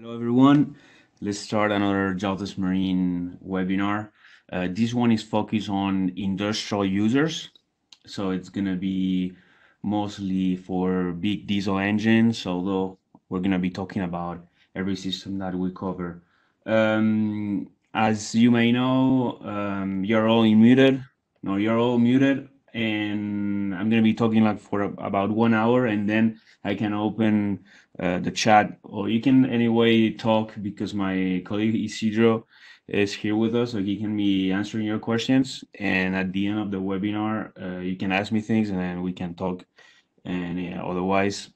Hello everyone. Let's start another Jaltest Marine webinar. Uh, this one is focused on industrial users. So it's going to be mostly for big diesel engines, although we're going to be talking about every system that we cover. Um, as you may know, um, you're all muted. No, you're all muted and I'm going to be talking like for about one hour and then I can open uh, the chat or you can anyway talk because my colleague Isidro is here with us so he can be answering your questions and at the end of the webinar uh, you can ask me things and then we can talk and yeah, otherwise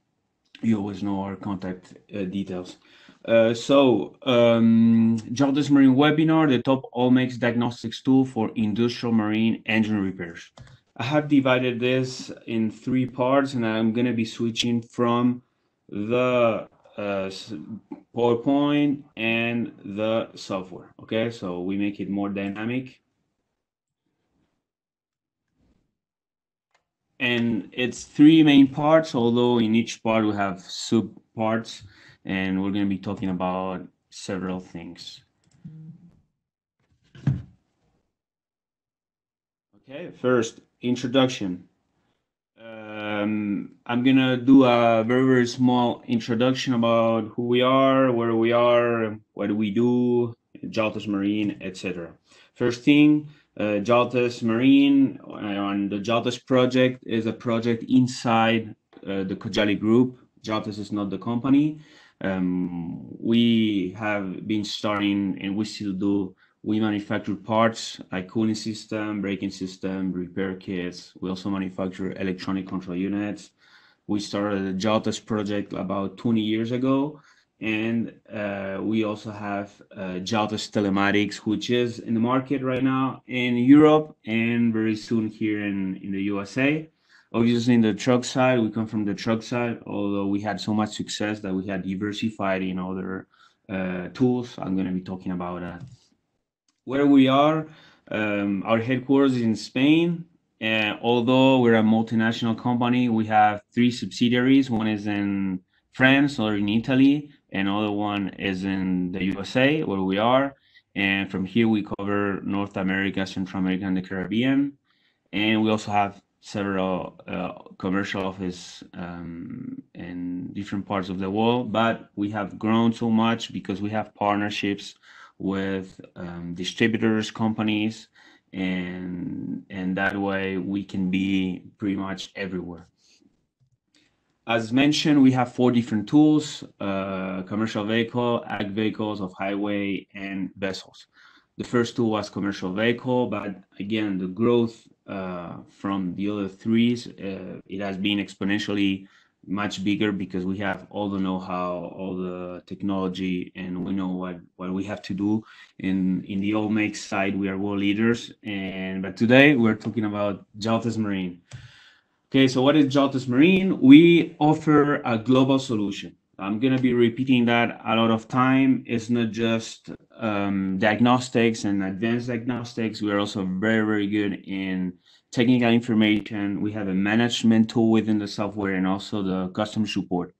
you always know our contact uh, details. Uh, so, um, Jaltest Marine webinar, the top All Makes diagnostics tool for industrial marine engine repairs. I have divided this in three parts and I'm going to be switching from the uh, PowerPoint and the software. Okay, so we make it more dynamic. And it's three main parts, although in each part we have sub parts and we're going to be talking about several things. Okay, first, introduction. Um, I'm gonna do a very, very small introduction about who we are, where we are, what we do, Jaltest Marine, etc. First thing, uh, Jaltest Marine on the Jaltest project is a project inside uh, the Cojali Group. Jaltest is not the company. Um, we have been starting and we still do we manufacture parts like cooling system, braking system, repair kits. We also manufacture electronic control units. We started the Jaltest project about 20 years ago. And uh, we also have uh, Telematics, which is in the market right now in Europe and very soon here in, in the USA. Obviously, in the truck side, we come from the truck side, although we had so much success that we had diversified in other uh, tools. I'm going to be talking about that where we are. Um, our headquarters is in Spain. And although we're a multinational company, we have three subsidiaries. One is in France or in Italy, and other one is in the USA, where we are. And from here, we cover North America, Central America, and the Caribbean. And we also have several uh, commercial office um, in different parts of the world. But we have grown so much because we have partnerships with um, distributors, companies, and and that way we can be pretty much everywhere. As mentioned, we have four different tools, uh, commercial vehicle, ag vehicles off highway, and vessels. The first tool was commercial vehicle, but again, the growth uh, from the other three, uh, it has been exponentially much bigger because we have all the know-how, all the technology, and we know what what we have to do. In in the All Makes side, we are world leaders. And but today we're talking about Jaltest Marine. Okay, so what is Jaltest Marine? We offer a global solution. I'm gonna be repeating that a lot of time. It's not just um, diagnostics and advanced diagnostics. We are also very very good in technical information. We have a management tool within the software and also the customer support.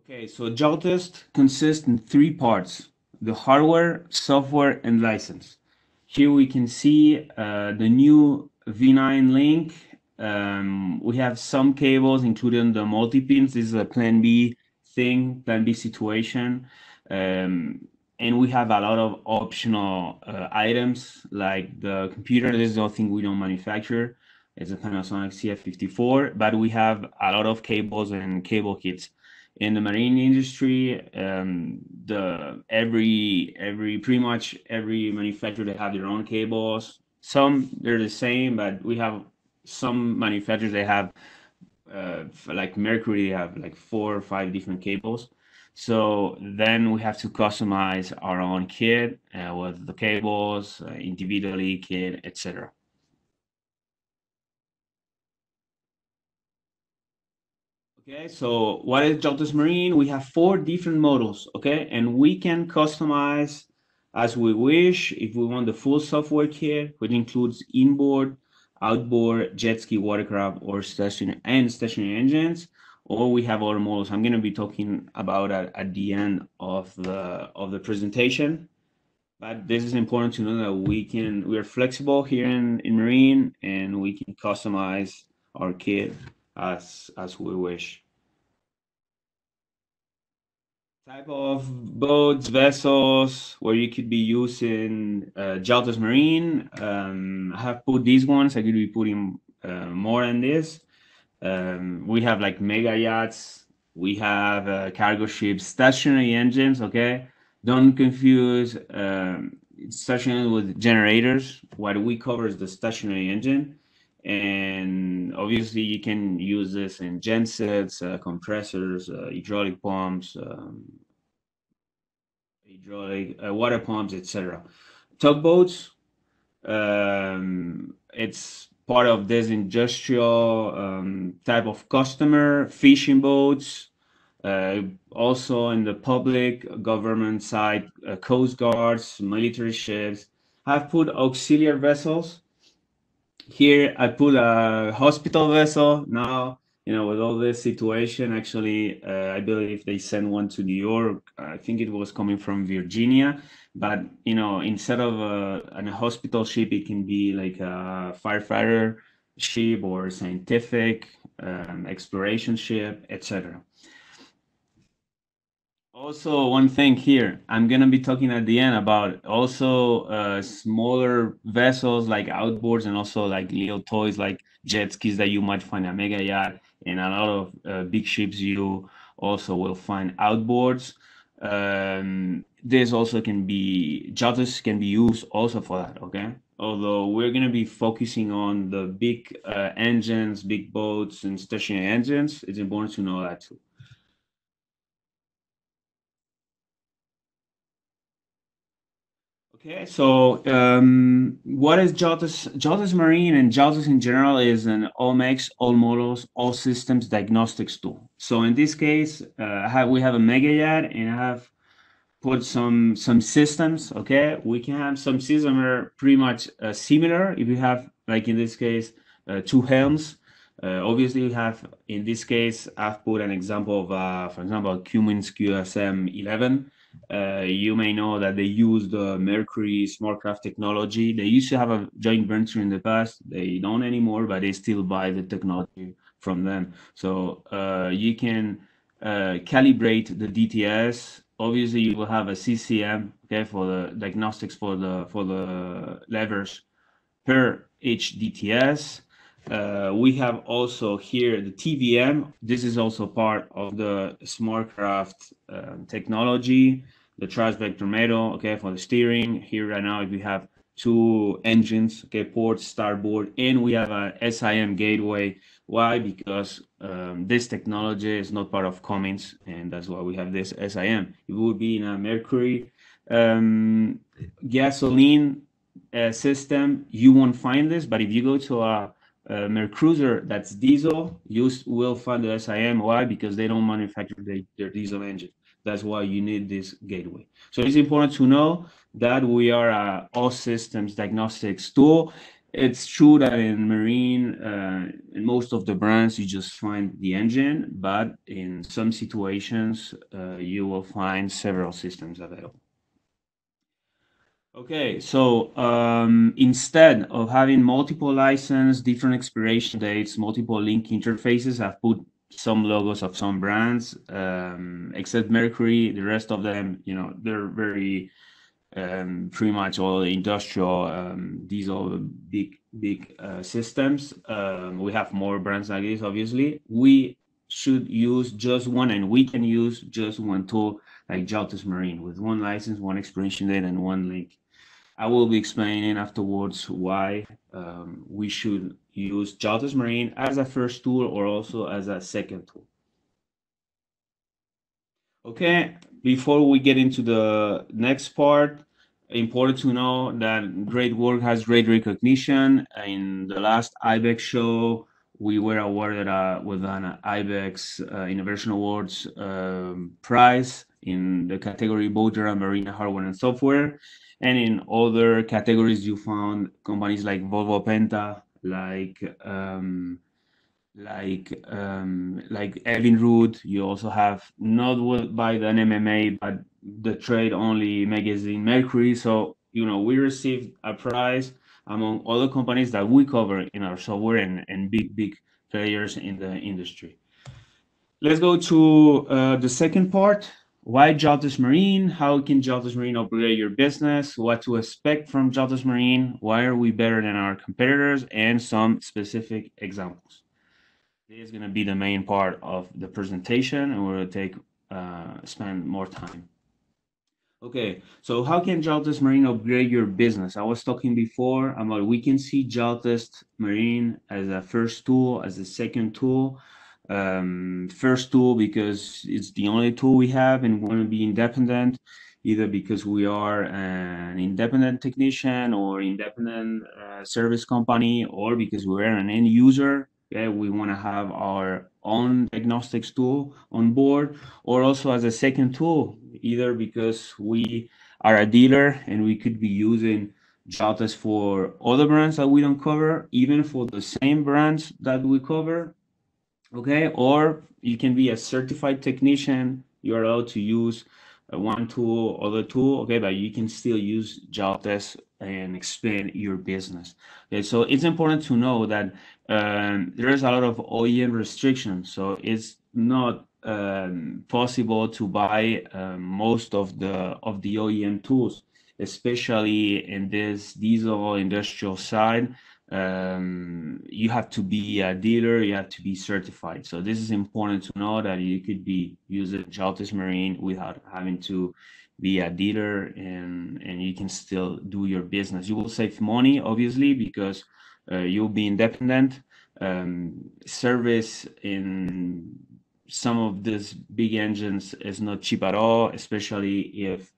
Okay, so Jaltest consists in three parts, the hardware, software, and license. Here we can see uh, the new V9 link. Um, we have some cables, including the multi-pins. This is a plan B thing, plan B situation. Um, and we have a lot of optional uh, items like the computer. This is the thing we don't manufacture. It's a Panasonic CF54, but we have a lot of cables and cable kits. In the marine industry, um, the every every pretty much every manufacturer they have their own cables. Some they're the same, but we have some manufacturers they have uh, like Mercury, they have like four or five different cables. So then we have to customize our own kit uh, with the cables, uh, individually kit, etc. Okay, so what is Jaltest Marine? We have four different models, okay? And we can customize as we wish. If we want the full software kit, which includes inboard, outboard, jet ski, watercraft, or stationary and stationary engines, or we have other models. I'm going to be talking about at, at the end of the of the presentation. But this is important to know that we can we are flexible here in, in Marine and we can customize our kit as as we wish. Type of boats, vessels, where you could be using uh, Jaltest Marine. Um, I have put these ones. I could be putting uh, more than this. Um, we have like mega yachts. We have uh, cargo ships, stationary engines. Okay, don't confuse um, stationary with generators. What we cover is the stationary engine, and obviously you can use this in gensets, uh, compressors, uh, hydraulic pumps, um, hydraulic uh, water pumps, etc. Tugboats. Um, it's part of this industrial um, type of customer, fishing boats, uh, also in the public government side, uh, coast guards, military ships. I've put auxiliary vessels. Here I put a hospital vessel. Now, you know, with all this situation, actually, uh, I believe they sent one to New York. I think it was coming from Virginia. But you know instead of a, a hospital ship it can be like a firefighter ship or scientific um, exploration ship etc also one thing here i'm going to be talking at the end about also uh, smaller vessels like outboards and also like little toys like jet skis that you might find at mega yacht and a lot of uh, big ships you also will find outboards. Um, this also can be Jaltest can be used also for that okay? Although we're going to be focusing on the big uh, engines big boats and stationary engines it's important to know that too Okay, so um, what is Jaltest? Jaltest Marine and Jaltest in general is an all makes, all models, all systems diagnostics tool. So in this case, uh, have, we have a mega yacht and I have put some some systems okay we can have some systems are pretty much uh, similar if you have like in this case uh, two helms uh, obviously you have in this case i've put an example of uh, for example cummins qsm 11 uh, you may know that they use the mercury smartcraft technology. They used to have a joint venture in the past. They don't anymore but they still buy the technology from them. So uh, you can calibrate the dts obviously you will have a CCM, okay, for the diagnostics for the for the levers per each DTS. Uh, we have also here the TVM. This is also part of the SmartCraft uh, technology, the thrust vector module, okay, for the steering. Here right now, we have two engines, okay, port, starboard, and we have a SIM gateway. Why? Because um, this technology is not part of Cummins, and that's why we have this SIM. It would be in a Mercury um, gasoline uh, system, you won't find this. But if you go to a, a Mercruiser that's diesel, you will find the SIM. Why? Because they don't manufacture the, their diesel engine. That's why you need this gateway. So it's important to know that we are a all systems diagnostics tool. It's true that in marine, uh, in most of the brands, you just find the engine, but in some situations, uh, you will find several systems available. Okay, so um, instead of having multiple license, different expiration dates, multiple link interfaces, I've put some logos of some brands, um, except Mercury. The rest of them, you know, they're very um, pretty much all industrial um, diesel big big uh, systems. Um, we have more brands like this. Obviously, we should use just one, and we can use just one tool like Jaltest Marine with one license, one expiration date, and one link. I will be explaining afterwards why um, we should use Jaltest Marine as a first tool or also as a second tool. Okay, before we get into the next part, important to know that great work has great recognition. In the last IBEX show, we were awarded uh, with an IBEX uh, Innovation Awards um, prize in the category boat and marine hardware and software. And in other categories, you found companies like Volvo Penta, like um, like um, like Evinrude. You also have not by the MMA but the trade only magazine Mercury. So you know we received a prize among other companies that we cover in our software and, and big big players in the industry. Let's go to uh, the second part. Why Jaltest Marine? How can Jaltest Marine upgrade your business? What to expect from Jaltest Marine? Why are we better than our competitors? And some specific examples. This is going to be the main part of the presentation, and we're going to take uh, spend more time. Okay, so how can Jaltest Marine upgrade your business? I was talking before about we can see Jaltest Marine as a first tool, as a second tool. Um, first tool because it's the only tool we have and want to be independent, either because we are an independent technician or independent uh, service company, or because we're an end user we want to have our own diagnostics tool on board, or also as a second tool, either because we are a dealer and we could be using Jaltest for other brands that we don't cover, even for the same brands that we cover. Okay, or you can be a certified technician. You're allowed to use one tool, other tool. Okay, but you can still use Jaltest and expand your business. Okay, so it's important to know that um, there's a lot of OEM restrictions, so it's not um, possible to buy uh, most of the of the OEM tools, especially in this diesel industrial side. Um, you have to be a dealer, you have to be certified. So this is important to know that you could be using Jaltest Marine without having to be a dealer and and you can still do your business you will save money obviously because uh, you'll be independent um, service in some of these big engines is not cheap at all especially if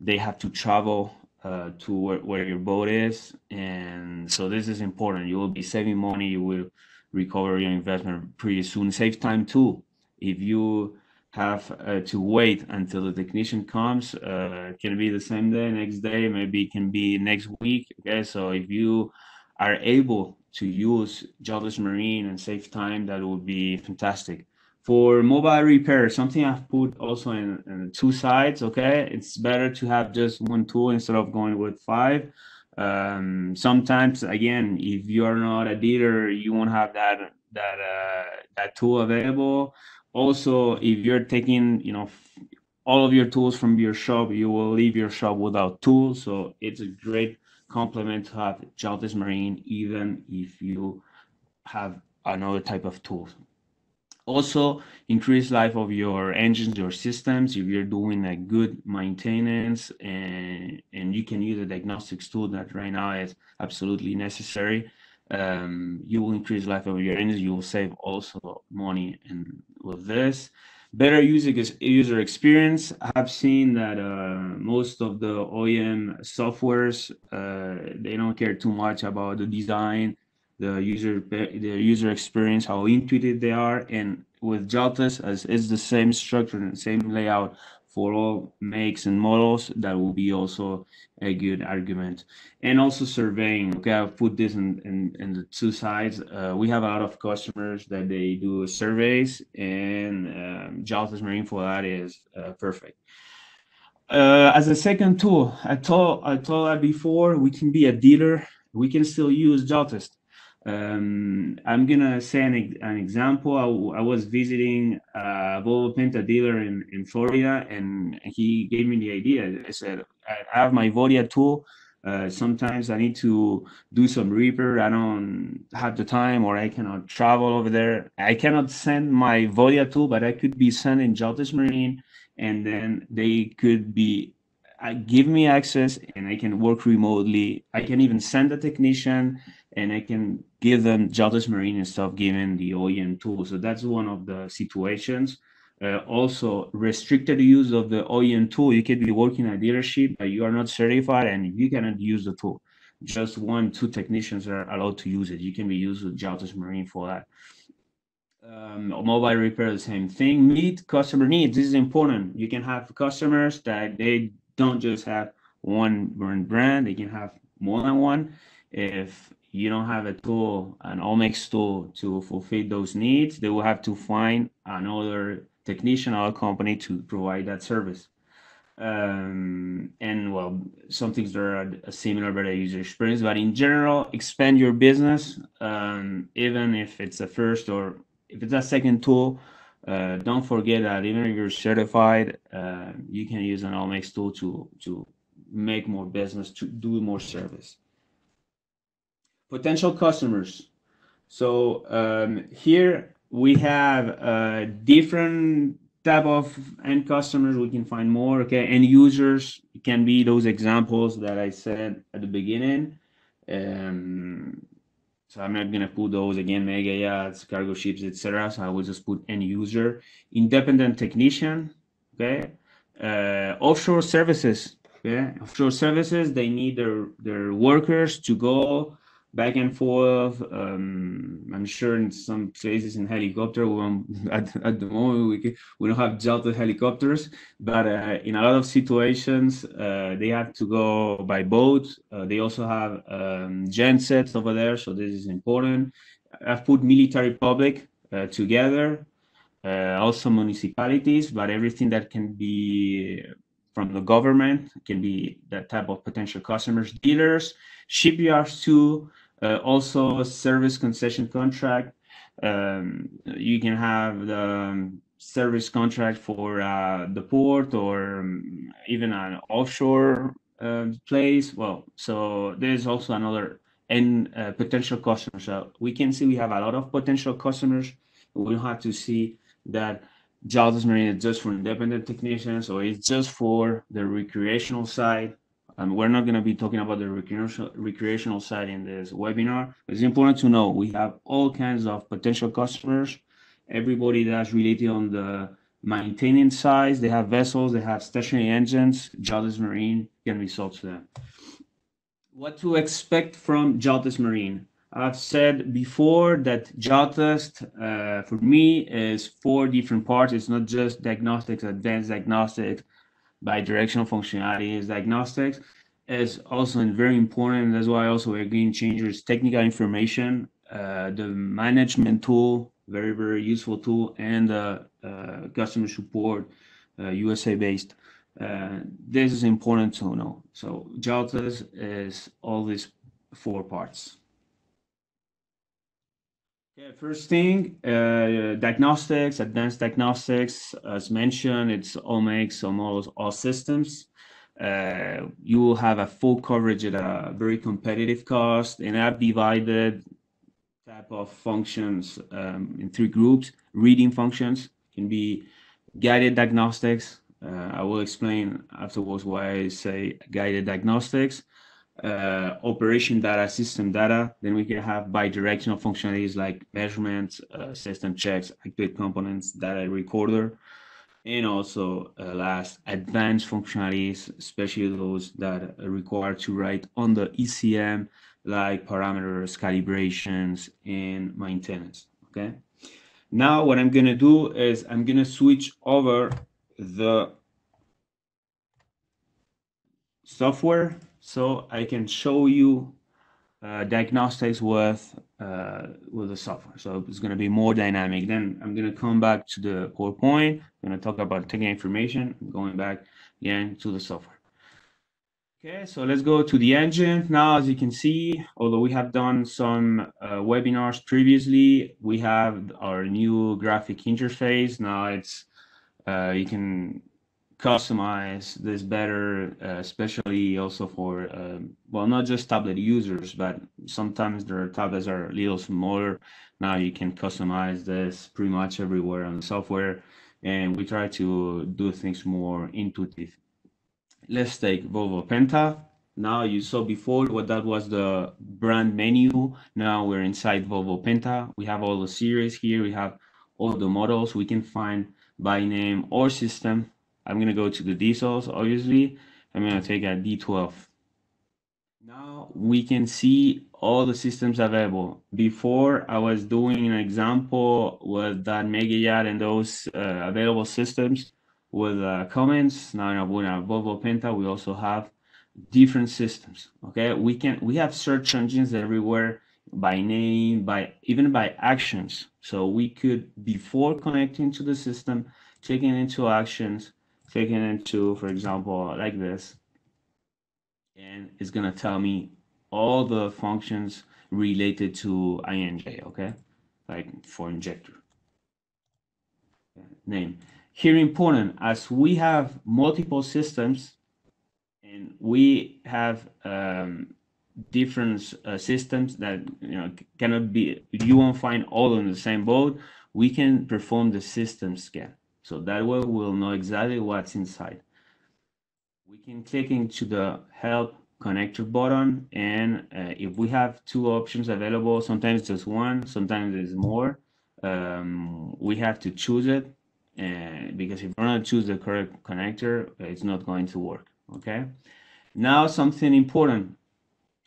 they have to travel uh, to where, where your boat is and so this is important you will be saving money you will recover your investment pretty soon save time too if you have uh, to wait until the technician comes. Uh, can be the same day, next day, maybe it can be next week. Okay, so if you are able to use Jaltest Marine and save time, that would be fantastic. For mobile repair, something I've put also in, in two sides. Okay, it's better to have just one tool instead of going with five. Um, sometimes, again, if you are not a dealer, you won't have that that uh, that tool available also if you're taking you know all of your tools from your shop you will leave your shop without tools so it's a great complement to have Jaltest Marine even if you have another type of tools also increase life of your engines your systems. If you're doing a good maintenance and and you can use a diagnostics tool that right now is absolutely necessary um, you will increase life of your engines. You will save also money and with this. Better user user experience. I've seen that uh, most of the OEM softwares uh, they don't care too much about the design, the user the user experience, how intuitive they are, and with Jaltest as it's the same structure and same layout for all makes and models that will be also a good argument. And also surveying okay i've put this in in, in the two sides. Uh, we have a lot of customers that they do surveys and um, Jaltest marine for that is uh, perfect. Uh, as a second tool i told i told that before we can be a dealer. We can still use Jaltest um, I'm gonna say an, an example. I, I, was visiting a Volvo Penta dealer in, in Florida, and he gave me the idea. I said, I have my Vodia tool. Uh, sometimes I need to do some repair. I don't have the time, or I cannot travel over there. I cannot send my Vodia tool, but I could be sending Jaltest Marine, and then they could be uh, give me access, and I can work remotely. I can even send a technician and I can give them Jaltest Marine and stuff given the OEM tool. So that's one of the situations. Uh, also, restricted use of the OEM tool. You could be working at a dealership, but you are not certified and you cannot use the tool. Just one, two technicians are allowed to use it. You can be used with Jaltest Marine for that. Um, mobile repair, the same thing. Meet customer needs. This is important. You can have customers that they don't just have one brand, they can have more than one if you don't have a tool, an all makes tool to fulfill those needs, they will have to find another technician or company to provide that service. Um, and well, some things that are a similar better user experience, but in general, expand your business. Um, even if it's a first or if it's a second tool, uh, don't forget that even if you're certified, uh, you can use an all makes tool to to make more business, to do more service. Potential customers. So um, here we have uh, different type of end customers. We can find more. Okay, end users can be those examples that I said at the beginning. Um, so I'm not gonna put those again, mega yachts, cargo ships, etc. So I will just put end user, independent technician, okay, uh, offshore services, okay, offshore services. They need their their workers to go back and forth. Um, I'm sure in some places in helicopter, at, at the moment we, can, we don't have Jaltest helicopters, but uh, in a lot of situations uh, they have to go by boat. Uh, they also have um, gensets over there, so this is important. I've put military public uh, together, uh, also municipalities, but everything that can be from the government can be that type of potential customers, dealers, shipyards too, uh, also, a service concession contract. Um, you can have the um, service contract for uh, the port or um, even an offshore uh, place. Well, so there's also another and uh, potential customers. So we can see we have a lot of potential customers. We don't have to see that Jaltest Marine is just for independent technicians or it's just for the recreational side. Um, we're not going to be talking about the recreational, recreational side in this webinar. It's important to know we have all kinds of potential customers. Everybody that's related on the maintaining side, they have vessels, they have stationary engines. Jaltest Marine can be sold to them. What to expect from Jaltest Marine? I've said before that Jaltest uh, for me is four different parts. It's not just diagnostics, advanced diagnostics, bi-directional functionality diagnostics is also very important. That's why also we're game changers technical information, uh, the management tool, very very useful tool, and the uh, customer support, uh, USA based. Uh, this is important to know. So Jaltest is all these four parts. Okay, first thing, uh, diagnostics, advanced diagnostics, as mentioned, it's all makes, almost all systems. Uh, you will have a full coverage at a very competitive cost, and I've divided type of functions um, in three groups. Reading functions can be guided diagnostics. Uh, I will explain afterwards why I say guided diagnostics uh, operation data, system data. Then we can have bi-directional functionalities like measurements, uh, system checks, activate components, data recorder, and also uh, last advanced functionalities, especially those that are required to write on the ECM, like parameters, calibrations, and maintenance. Okay. Now what I'm gonna do is I'm gonna switch over the software so I can show you uh, diagnostics with uh, with the software. So it's going to be more dynamic. Then I'm going to come back to the core point. I'm going to talk about taking information, going back again to the software. Okay, so let's go to the engine. Now, as you can see, although we have done some uh, webinars previously, we have our new graphic interface. Now it's uh, you can customize this better, uh, especially also for, um, well, not just tablet users, but sometimes their tablets are a little smaller. Now you can customize this pretty much everywhere on the software. And we try to do things more intuitive. Let's take Volvo Penta. Now you saw before what that was the brand menu. Now we're inside Volvo Penta. We have all the series here. We have all the models we can find by name or system I'm going to go to the diesels, obviously. I'm going to take a D12. Now we can see all the systems available. Before I was doing an example with that Mega Yacht and those uh, available systems with uh, Cummins. Now in Volvo Penta, we also have different systems. Okay, we can we have search engines everywhere by name, by even by actions. So we could before connecting to the system, taking into actions, taking into, for example, like this, and it's gonna tell me all the functions related to INJ. Okay, like for injector name. Here important, as we have multiple systems and we have um, different uh, systems that you know cannot be you won't find all in the same boat we can perform the system scan so that way we'll know exactly what's inside. We can click into the help connector button and uh, if we have two options available sometimes just one sometimes there's more um, we have to choose it and because if we're not choose the correct connector it's not going to work okay? Now something important.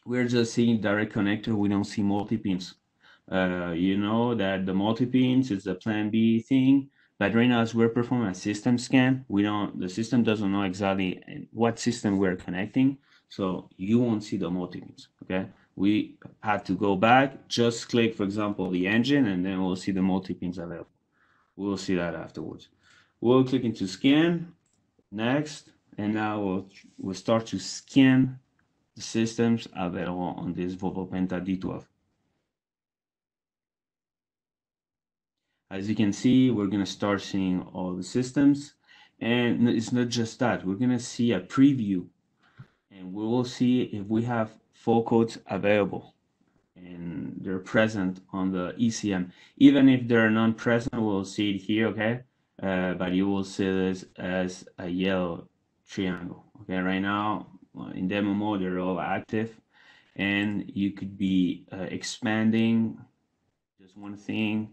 We're just seeing direct connector we don't see multi-pins. Uh, you know that the multi-pins is the plan b thing but right now as we're performing a system scan we don't the system doesn't know exactly what system we're connecting so you won't see the multi-pins okay? We have to go back just click for example the engine and then we'll see the multi-pins available. We'll see that afterwards. We'll click into scan next and now we'll, we'll start to scan the systems available on this Volvo Penta D12. As you can see, we're going to start seeing all the systems. And it's not just that, we're going to see a preview and we will see if we have fault codes available and they're present on the ECM. Even if they're not present, we'll see it here, okay? Uh, but you will see this as a yellow triangle. Okay, right now in demo mode, they're all active and you could be uh, expanding just one thing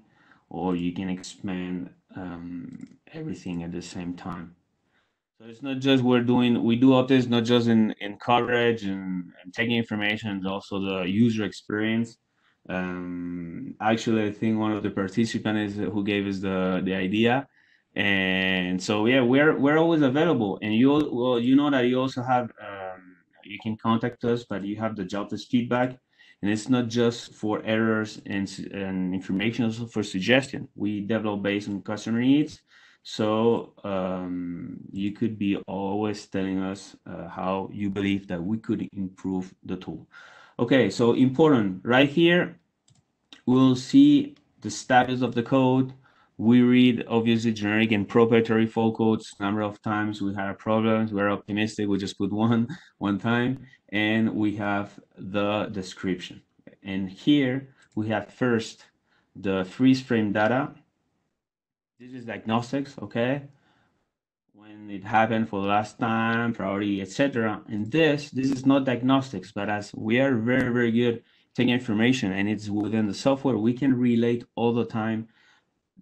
or you can expand um, everything at the same time. So it's not just we're doing, we do updates not just in, in coverage and, and taking information, it's also the user experience. Um, actually, I think one of the participants who gave us the, the idea and so yeah we're we're always available and you well you know that you also have um, you can contact us but you have the Jaltest feedback and it's not just for errors and, and information also for suggestion. We develop based on customer needs. So um, you could be always telling us uh, how you believe that we could improve the tool. Okay so important. Right here we'll see the status of the code we read obviously generic and proprietary fault codes. Number of times we had problems we're optimistic. We just put one one time. And we have the description. And here we have first the freeze frame data. This is diagnostics okay? When it happened for the last time priority etc and this this is not diagnostics but as we are very very good taking information and it's within the software we can relate all the time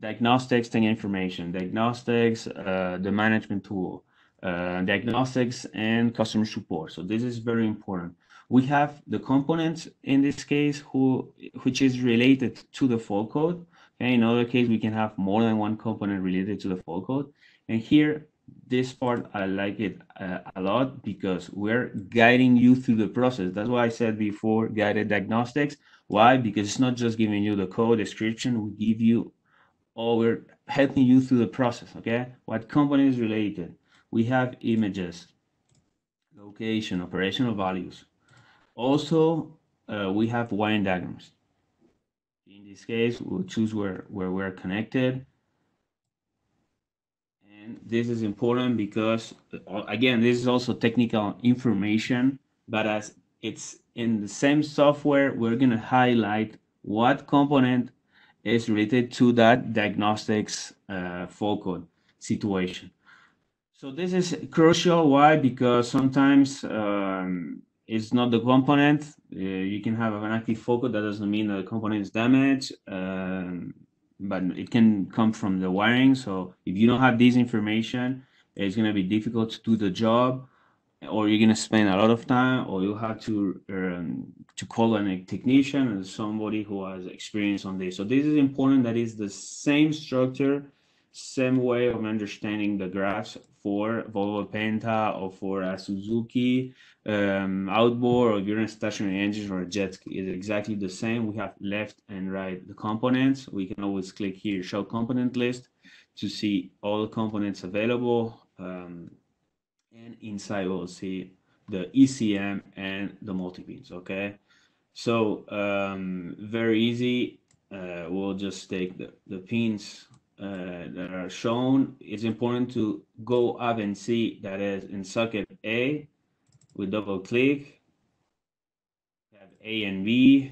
diagnostics and information, diagnostics, uh, the management tool, uh, diagnostics and customer support. So this is very important. We have the components in this case who which is related to the fault code. Okay, in other case, we can have more than one component related to the fault code. And here, this part, I like it uh, a lot because we're guiding you through the process. That's why I said before, guided diagnostics. Why? Because it's not just giving you the code description, we give you or we're helping you through the process, okay? What company is related? We have images, location, operational values. Also, uh, we have wiring diagrams. In this case, we'll choose where, where we're connected. And this is important because, uh, again, this is also technical information, but as it's in the same software, we're going to highlight what component is related to that diagnostics uh, code situation. So this is crucial. Why? Because sometimes um, it's not the component. Uh, you can have an active code. That doesn't mean that the component is damaged, um, but it can come from the wiring. So if you don't have this information, it's going to be difficult to do the job or you're gonna spend a lot of time, or you have to um, to call a technician and somebody who has experience on this. So this is important. That is the same structure, same way of understanding the graphs for Volvo Penta or for a Suzuki um, outboard or a stationary engine or a jet ski. It's exactly the same. We have left and right the components. We can always click here, show component list to see all the components available. Um, and inside we'll see the ECM and the multi-pins, okay? So um, very easy. Uh, we'll just take the, the pins uh, that are shown. It's important to go up and see that is in socket A. We double click. Have A and B.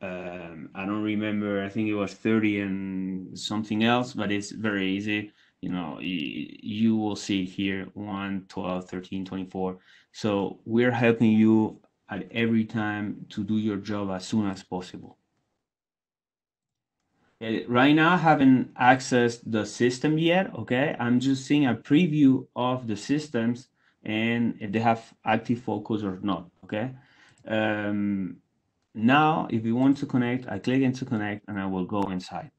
Um, I don't remember. I think it was 30 and something else, but it's very easy. You know, you, you will see here 1, 12, 13, 24. So we're helping you at every time to do your job as soon as possible. Right now, I haven't accessed the system yet. Okay, I'm just seeing a preview of the systems and if they have active focus or not. Okay. Um, now, if you want to connect, I click into connect and I will go inside.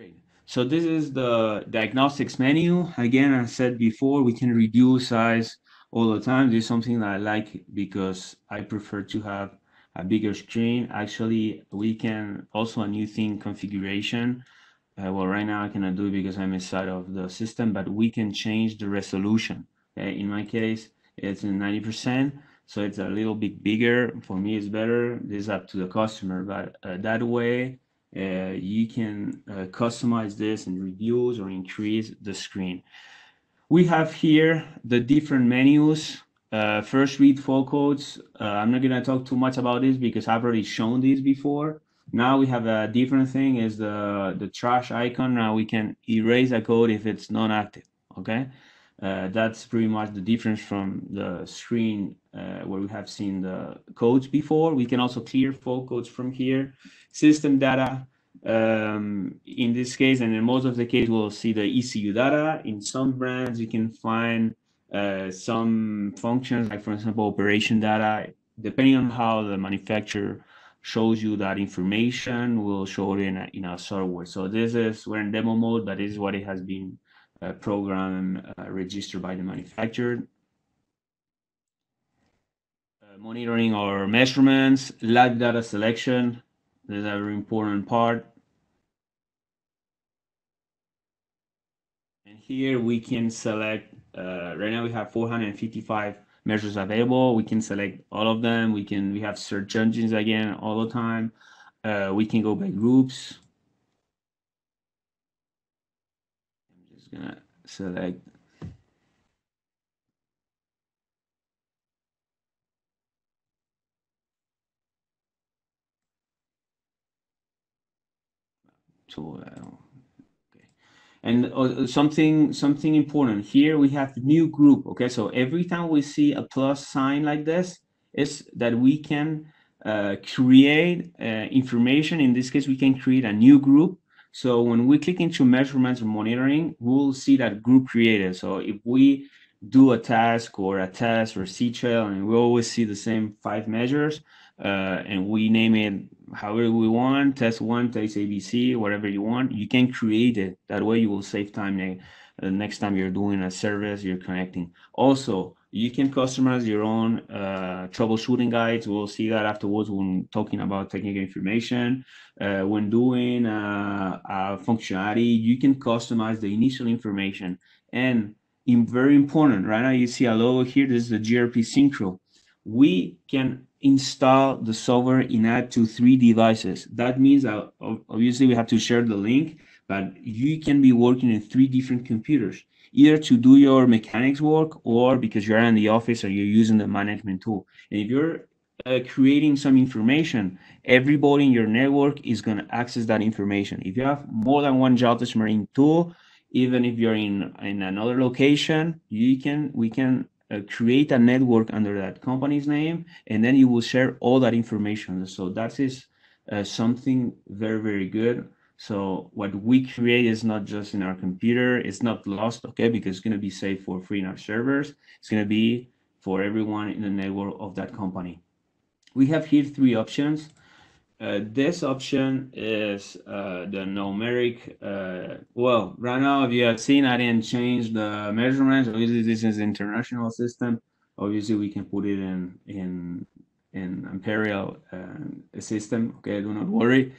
Great. So this is the diagnostics menu. Again, I said before, we can reduce size all the time. This is something that I like because I prefer to have a bigger screen. Actually, we can also a new thing configuration. Uh, well, right now I cannot do it because I'm inside of the system, but we can change the resolution. Okay? In my case, it's 90%, so it's a little bit bigger. For me, it's better. This is up to the customer, but uh, that way uh, you can uh, customize this and reduce or increase the screen. We have here the different menus. Uh, first, read fault codes. Uh, I'm not going to talk too much about this because I've already shown these before. Now we have a different thing is the, the trash icon. Now we can erase a code if it's non-active, okay? Uh, that's pretty much the difference from the screen uh, where we have seen the codes before. We can also clear fault codes from here. System data, um, in this case, and in most of the case, we'll see the ECU data. In some brands, you can find uh, some functions, like for example, operation data, depending on how the manufacturer shows you that information, will show it in, a, in our software. So this is, we're in demo mode, but this is what it has been uh, programmed, uh, registered by the manufacturer. Uh, monitoring our measurements, lab data selection, this is a very important part. And here we can select uh, right now we have 455 measures available. We can select all of them. We can we have search engines again all the time. Uh, we can go by groups. Gonna select to uh, and uh, something something important. Here we have new group okay? So every time we see a plus sign like this is that we can uh, create uh, information. In this case we can create a new group so when we click into measurements and monitoring we'll see that group created so if we do a task or a test or sea trial and we always see the same five measures uh, and we name it however we want, test one, test ABC, whatever you want, you can create it. That way you will save time uh, next time you're doing a service, you're connecting. Also, you can customize your own uh, troubleshooting guides. We'll see that afterwards when talking about technical information. Uh, when doing uh, a functionality, you can customize the initial information. And in, very important, right now you see a logo here, this is the GRP Synchro. We can install the software in up to three devices. That means that obviously we have to share the link, but you can be working in three different computers, either to do your mechanics work or because you're in the office or you're using the management tool. And if you're uh, creating some information, everybody in your network is going to access that information. If you have more than one Jaltest Marine tool, even if you're in in another location, you can we can uh, create a network under that company's name, and then you will share all that information. So that is uh, something very, very good. So what we create is not just in our computer, it's not lost, okay, because it's going to be saved for free in our servers. It's going to be for everyone in the network of that company. We have here three options. Uh, this option is uh, the numeric. Uh, well, right now, if you have seen, I didn't change the measurements. Obviously, this is international system. Obviously, we can put it in in in imperial uh, system. Okay, do not worry.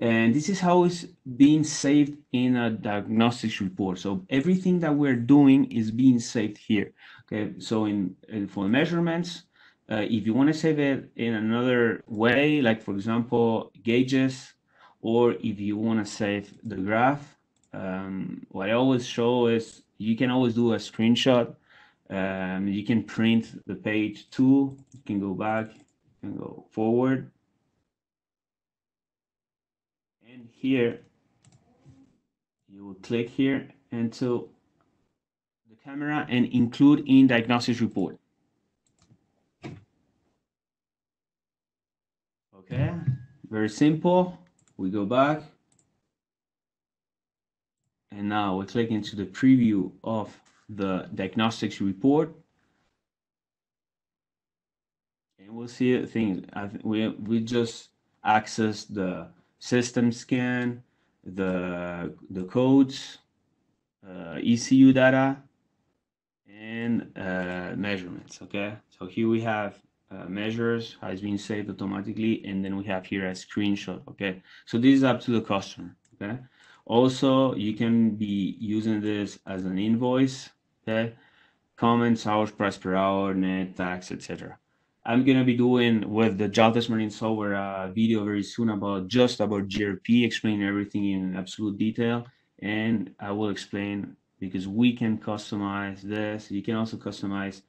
And this is how it's being saved in a diagnostics report. So everything that we're doing is being saved here. Okay, so in, in for measurements, uh, if you want to save it in another way, like for example, gauges, or if you want to save the graph, um, what I always show is you can always do a screenshot. Um, you can print the page too. You can go back and go forward. And here, you will click here into the camera and include in diagnosis report. Okay, very simple. We go back. And now we click into the preview of the diagnostics report. And we'll see things. We, we just access the system scan, the, the codes, uh, ECU data, and uh, measurements. Okay, so here we have uh, measures has been saved automatically and then we have here a screenshot okay? So this is up to the customer okay? Also you can be using this as an invoice okay? Comments hours price per hour net tax etc i'm going to be doing with the Jaltest marine software a video very soon about just about GRP explaining everything in absolute detail. And i will explain because we can customize this. You can also customize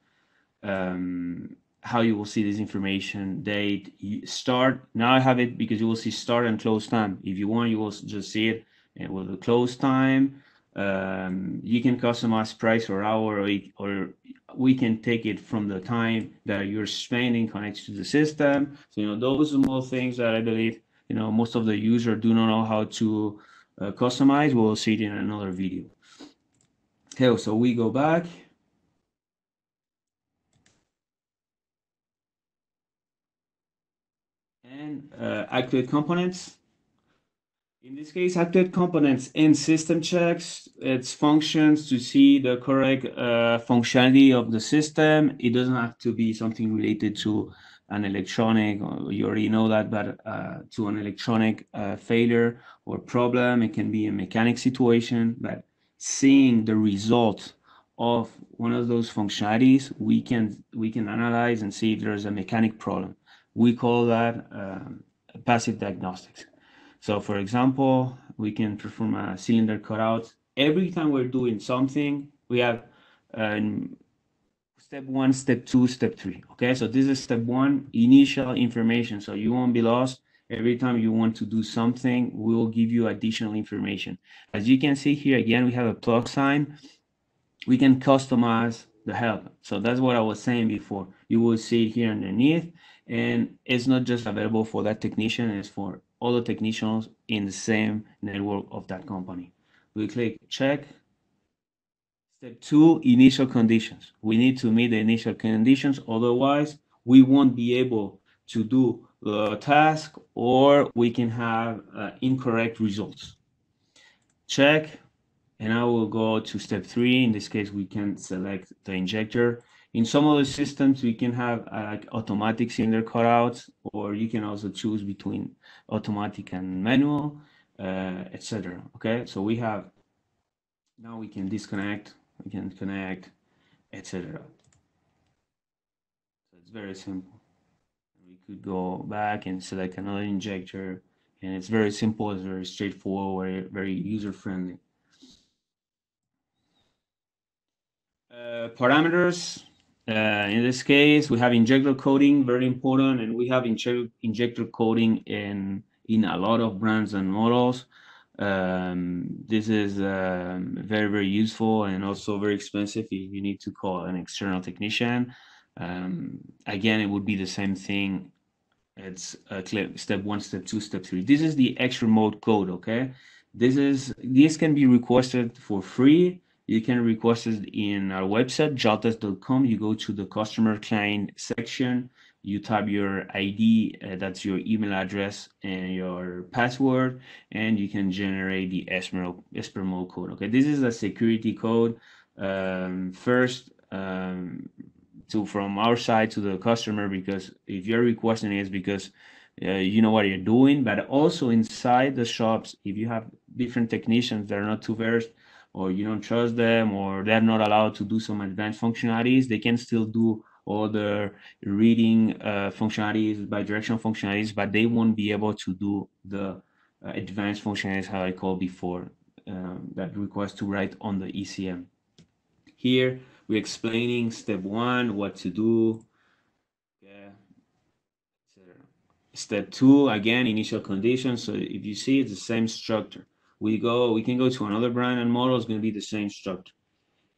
um, how you will see this information date. Start now i have it because you will see start and close time. If you want you will just see it and with the close time. Um, you can customize price or hour or, or we can take it from the time that you're spending connected to the system. So you know those small things that i believe you know most of the user do not know how to uh, customize. We'll see it in another video. Okay so we go back. And uh, activate components. In this case, activate components in system checks its functions to see the correct uh, functionality of the system. It doesn't have to be something related to an electronic, you already know that, but uh, to an electronic uh, failure or problem. It can be a mechanic situation, but seeing the result of one of those functionalities, we can we can analyze and see if there's a mechanic problem. We call that um, passive diagnostics. So for example, we can perform a cylinder cutout. Every time we're doing something, we have um, step one, step two, step three. Okay, so this is step one, initial information. So you won't be lost. Every time you want to do something, we will give you additional information. As you can see here, again, we have a plus sign. We can customize the help. So that's what I was saying before. You will see it here underneath and it's not just available for that technician it's for all the technicians in the same network of that company. We click check. Step two initial conditions. We need to meet the initial conditions otherwise we won't be able to do the task or we can have uh, incorrect results. Check and i will go to step three. In this case we can select the injector in some of the systems, we can have uh, like automatic cylinder cutouts, or you can also choose between automatic and manual, uh, etc. Okay, so we have now we can disconnect, we can connect, etc. So it's very simple. We could go back and select another injector, and it's very simple. It's very straightforward, very user friendly. Uh, parameters uh, in this case, we have injector coding, very important, and we have injector coding in in a lot of brands and models. Um, this is um, very very useful and also very expensive if you need to call an external technician. Um, again, it would be the same thing. It's step one, step two, step three. This is the expert mode code. Okay, this is this can be requested for free you can request it in our website, jaltest.com. You go to the customer client section, you type your ID, uh, that's your email address and your password, and you can generate the expert mode code. Okay, this is a security code. Um, first, um, to from our side to the customer because if you're requesting it, it's because uh, you know what you're doing. But also inside the shops, if you have different technicians that are not too versed, or you don't trust them, or they're not allowed to do some advanced functionalities, they can still do all the reading uh, functionalities, bi-directional functionalities, but they won't be able to do the uh, advanced functionalities how I called before um, that requires to write on the ECM. Here we're explaining step one, what to do. Step two, again, initial conditions. So if you see it's the same structure. We go, we can go to another brand and model, it's going to be the same structure.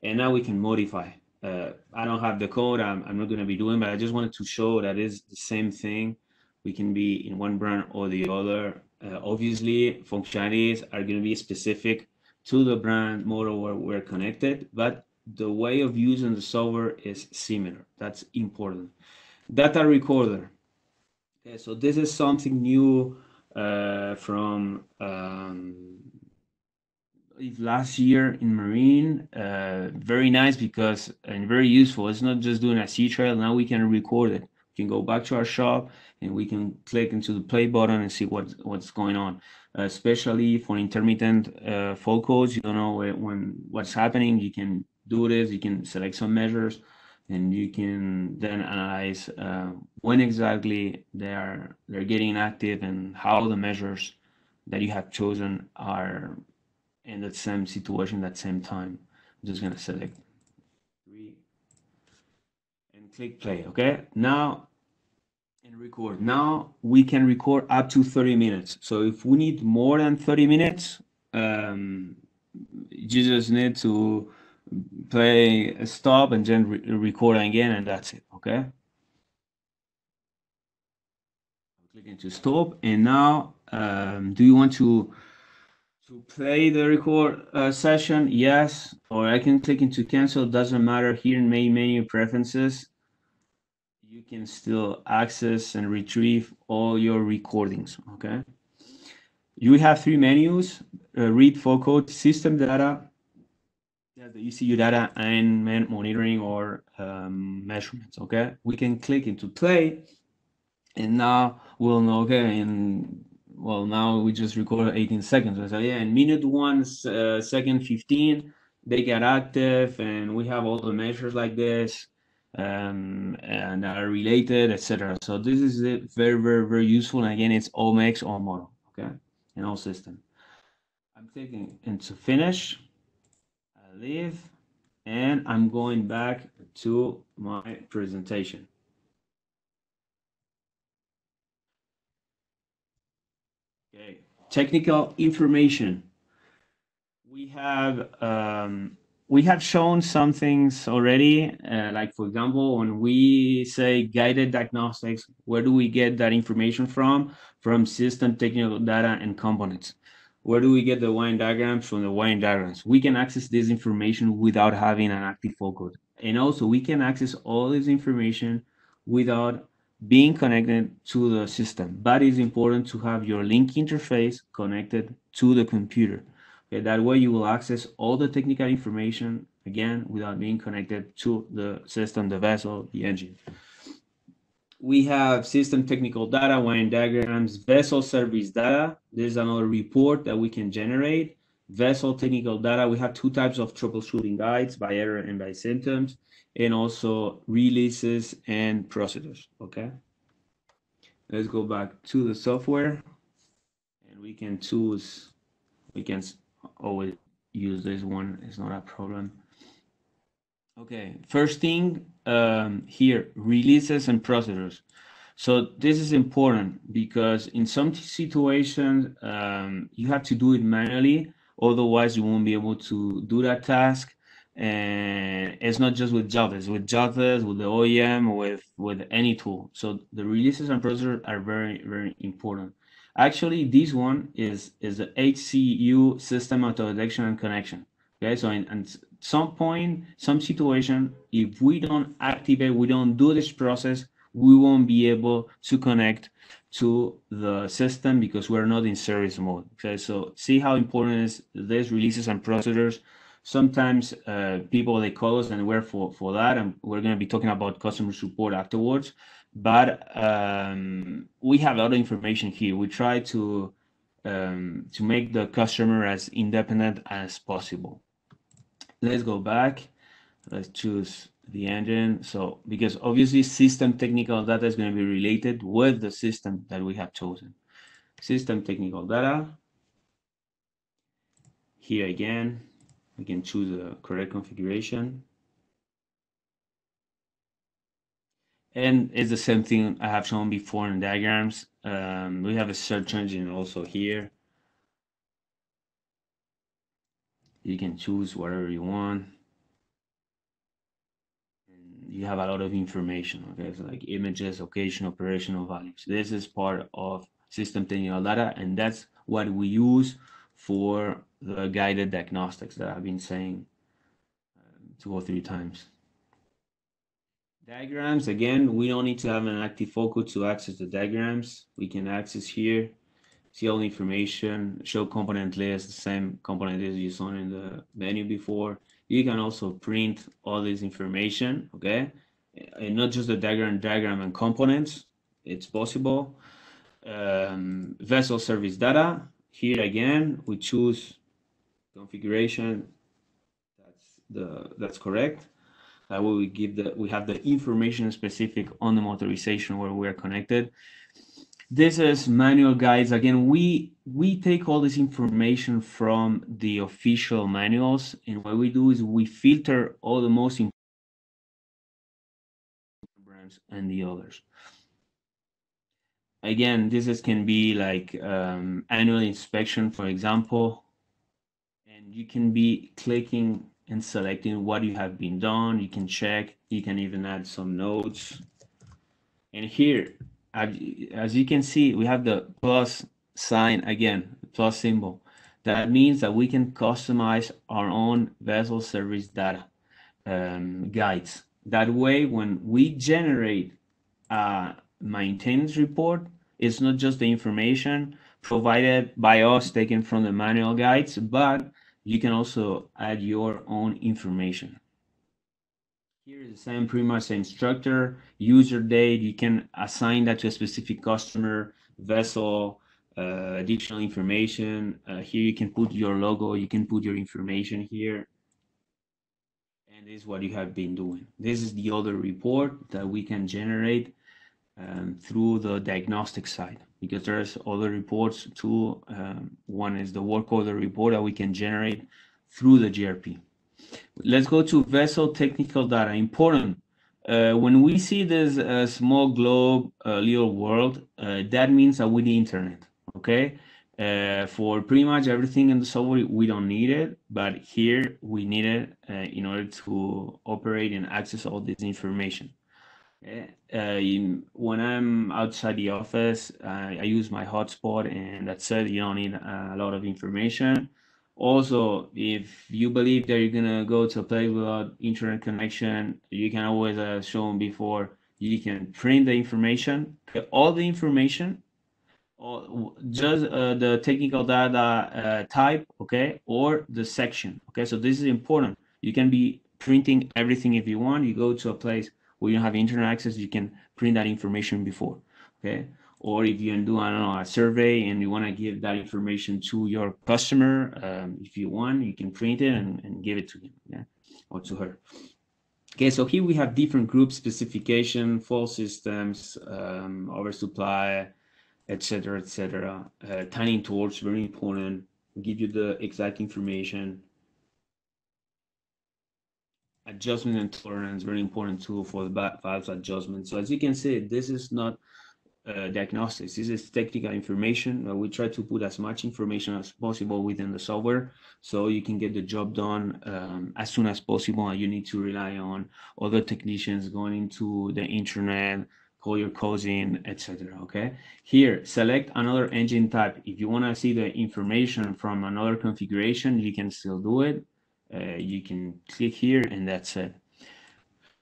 And now we can modify uh, I don't have the code. I'm, I'm not going to be doing, but I just wanted to show that is the same thing. We can be in one brand or the other. Uh, obviously, functionalities are going to be specific to the brand model where we're connected, but the way of using the software is similar. That's important. Data recorder. Okay, so this is something new uh, from um, last year in Marine. Uh, very nice because and very useful. It's not just doing a sea trial. Now we can record it. We can go back to our shop and we can click into the play button and see what's what's going on. Uh, especially for intermittent uh, you don't know when what's happening. You can do this. You can select some measures, and you can then analyze uh, when exactly they are they're getting active and how the measures that you have chosen are in that same situation, that same time. I'm just gonna select three and click play, okay? Now, and record. Now we can record up to 30 minutes. So if we need more than 30 minutes, um, you just need to play a stop and then re record again and that's it, okay? Clicking to stop and now um, do you want to to play the record uh, session, yes, or I can click into cancel, doesn't matter. Here in main menu preferences, you can still access and retrieve all your recordings, okay? You have three menus, uh, read fault code, system data, the ECU data, and monitoring or um, measurements, okay? We can click into play, and now we'll know, okay, in well, now we just recorded 18 seconds. I said, yeah, in minute one, uh, second 15, they get active, and we have all the measures like this um, and are related, etc. So this is it, very, very, very useful. And again, it's all makes all model, okay, in all system. I'm clicking into finish, I leave, and I'm going back to my presentation. Okay, technical information. We have um, we have shown some things already, uh, like for example, when we say guided diagnostics, where do we get that information from? From system technical data and components. Where do we get the wiring diagrams from the wiring diagrams? We can access this information without having an active fault code. And also we can access all this information without being connected to the system. But it's important to have your link interface connected to the computer. Okay, that way you will access all the technical information again without being connected to the system, the vessel, the engine. We have system technical data, wiring diagrams, vessel service data. There's another report that we can generate. Vessel technical data, we have two types of troubleshooting guides by error and by symptoms and also releases and procedures, okay? Let's go back to the software and we can choose, we can always use this one, it's not a problem. Okay, first thing um, here, releases and procedures. So this is important because in some situations, um, you have to do it manually, otherwise you won't be able to do that task and it's not just with Java, it's with Java, with the OEM, with with any tool. So the releases and procedures are very very important. Actually, this one is is the HCU system auto detection and connection. Okay, so in, and some point, some situation, if we don't activate, we don't do this process, we won't be able to connect to the system because we're not in service mode. Okay, so see how important is this releases and procedures. Sometimes uh, people they call us and we're for for that, and we're going to be talking about customer support afterwards. But um, we have a lot of information here. We try to um, to make the customer as independent as possible. Let's go back. Let's choose the engine. So because obviously system technical data is going to be related with the system that we have chosen. System technical data. Here again, we can choose the correct configuration. And it's the same thing I have shown before in diagrams. Um, we have a search engine also here. You can choose whatever you want you have a lot of information, okay? So like images, occasion, operational values. This is part of system technical data, and that's what we use for the guided diagnostics that I've been saying uh, two or three times. Diagrams, again, we don't need to have an active focus to access the diagrams. We can access here, see all the information, show component list, the same component list you saw in the menu before you can also print all this information, okay? And not just the diagram, diagram and components, it's possible. Um, vessel service data, here again, we choose configuration, that's the that's correct. That way we give the we have the information specific on the motorization where we are connected this is manual guides again we we take all this information from the official manuals and what we do is we filter all the most important brands and the others. Again this is, can be like um, annual inspection for example and you can be clicking and selecting what you have been done. You can check. You can even add some notes. And here as you can see, we have the plus sign again, plus symbol. That means that we can customize our own vessel service data um, guides. That way, when we generate a maintenance report, it's not just the information provided by us taken from the manual guides, but you can also add your own information. Here is the same, pretty much same structure, user date, you can assign that to a specific customer, vessel, uh, additional information. Uh, here you can put your logo, you can put your information here. And this is what you have been doing. This is the other report that we can generate um, through the diagnostic side because there's other reports too. Um, one is the work order report that we can generate through the GRP. Let's go to vessel technical data. Important. Uh, when we see this uh, small globe, uh, little world, uh, that means that we need internet. Okay. Uh, for pretty much everything in the software, we don't need it, but here we need it uh, in order to operate and access all this information. In, when I'm outside the office, I use my hotspot, and that's it. You don't need a lot of information also if you believe that you're gonna go to a place without internet connection you can always as shown before. You can print the information. All the information or just uh, the technical data uh, type okay or the section okay? So this is important. You can be printing everything if you want. You go to a place where you have internet access you can print that information before okay or if you do I don't know a survey and you want to give that information to your customer, um, if you want, you can print it and, and give it to him, yeah, or to her. Okay, so here we have different group specification, fault systems, um, oversupply, etc., etc. Uh, timing torch very important. Give you the exact information. Adjustment and tolerance very important tool for the valves adjustment. So as you can see, this is not uh, diagnostics. This is technical information. We try to put as much information as possible within the software so you can get the job done um, as soon as possible and you need to rely on other technicians going into the internet, call your cousin, etc. Okay. Here, select another engine type. If you want to see the information from another configuration, you can still do it. uh, you can click here and that's it.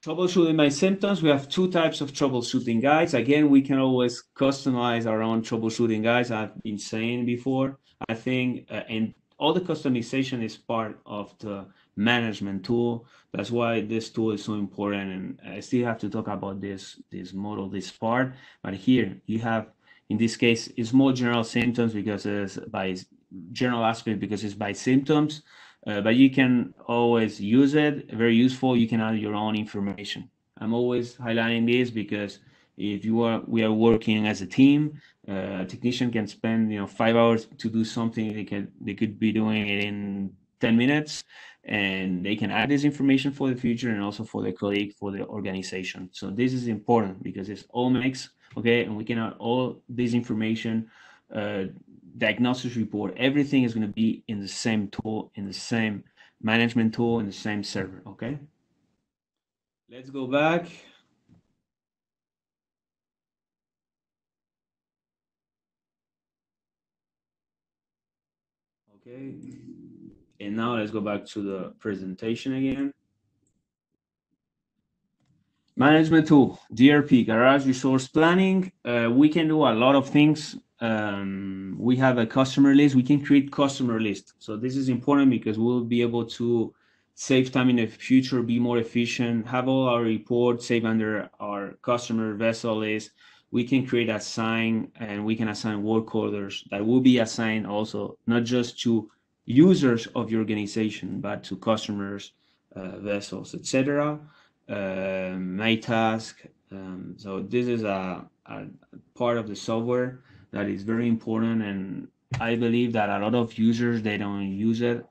Troubleshooting my symptoms, we have two types of troubleshooting guides. Again, we can always customize our own troubleshooting guides. I've been saying before. I think, uh, and all the customization is part of the management tool. That's why this tool is so important. And I still have to talk about this, this model, this part. But here you have, in this case, it's more general symptoms because it's by general aspect because it's by symptoms uh, but you can always use it. Very useful. You can add your own information. I'm always highlighting this because if you are we are working as a team uh, a technician can spend you know five hours to do something. They can they could be doing it in 10 minutes and they can add this information for the future and also for the colleague for the organization. So this is important because it's all mix okay and we can add all this information uh, diagnosis report, everything is going to be in the same tool, in the same management tool, in the same server, okay? Let's go back. Okay, and now let's go back to the presentation again. Management tool, GRP, Garage Resource Planning. Uh, we can do a lot of things um, we have a customer list. We can create customer list. So this is important because we'll be able to save time in the future, be more efficient, have all our reports saved under our customer vessel list. We can create a sign and we can assign work orders that will be assigned also not just to users of your organization, but to customers, uh, vessels, etc. Uh, my task. Um, so this is a, a part of the software that is very important and I believe that a lot of users they don't use it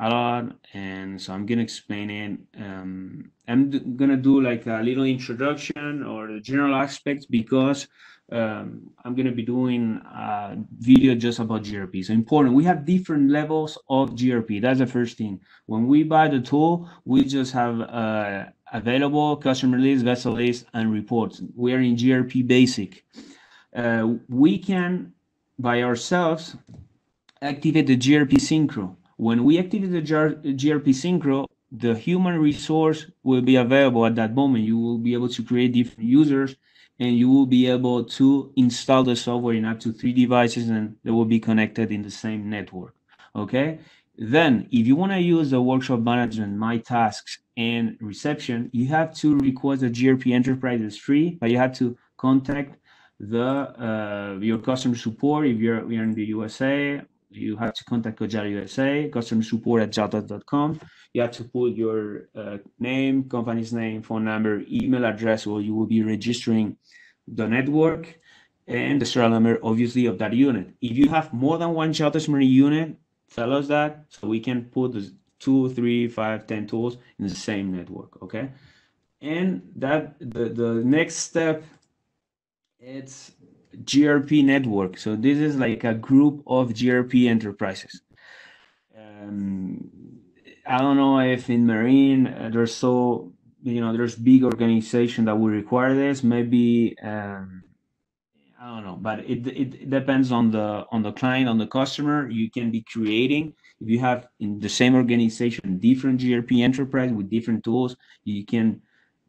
a lot and so I'm gonna explain it. Um, I'm gonna do like a little introduction or the general aspects because um, I'm gonna be doing a video just about GRP so important we have different levels of GRP that's the first thing. When we buy the tool we just have uh, available customer list vessel list and reports. We are in GRP basic uh, we can, by ourselves, activate the GRP Synchro. When we activate the GRP Synchro, the human resource will be available at that moment. You will be able to create different users and you will be able to install the software in up to three devices and they will be connected in the same network. Okay. Then if you want to use the workshop management, my tasks and reception, you have to request a GRP enterprise is free, but you have to contact the uh, your customer support. If you're, you're in the USA, you have to contact Cojali USA, customer support at jaltest.com. You have to put your uh, name, company's name, phone number, email address, or you will be registering the network and the serial number, obviously, of that unit. If you have more than one Jaltest Marine unit, tell us that so we can put the two, three, five, ten tools in the same network. Okay. And that the, the next step it's GRP network. So this is like a group of GRP enterprises. Um, I don't know if in Marine uh, there's so you know there's big organization that will require this. Maybe um, I don't know, but it, it depends on the on the client on the customer. You can be creating if you have in the same organization different GRP enterprise with different tools. You can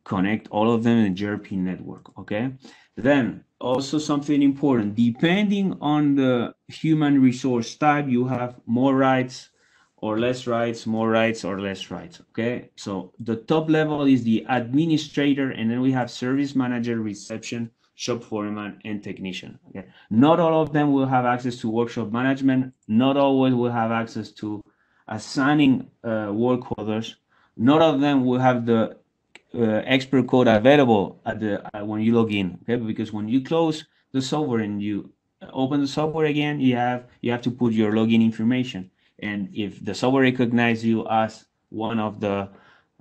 connect all of them in a GRP network. Okay. Then also something important, depending on the human resource type, you have more rights or less rights, more rights or less rights. Okay. So the top level is the administrator, and then we have service manager, reception, shop foreman, and technician. Okay. Not all of them will have access to workshop management. Not always will have access to assigning uh, work orders. Not all of them will have the uh, expert code available at the uh, when you log in okay? Because when you close the software and you open the software again you have you have to put your login information. And if the software recognizes you as one of the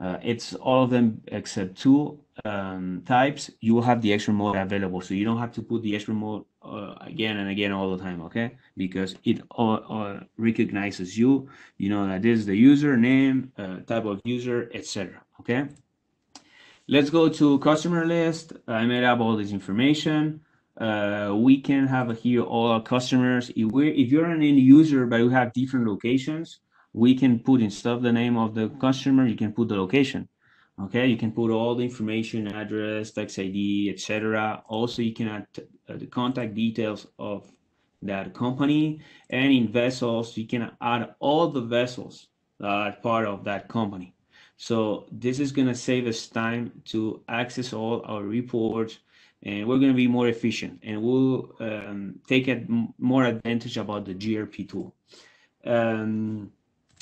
uh, it's all of them except two um, types you will have the expert mode available. So you don't have to put the expert mode uh, again and again all the time okay? Because it all, all, recognizes you. You know that this is the user name uh, type of user etc okay Let's go to customer list. I made up all this information. Uh, we can have here all our customers. If, we if you're an end user, but we have different locations, we can put instead of the name of the customer, you can put the location. Okay, you can put all the information, address, tax ID, etc. Also, you can add uh, the contact details of that company and in vessels, you can add all the vessels that are part of that company. So this is going to save us time to access all our reports and we're going to be more efficient and we'll um, take a more advantage about the GRP tool. Um,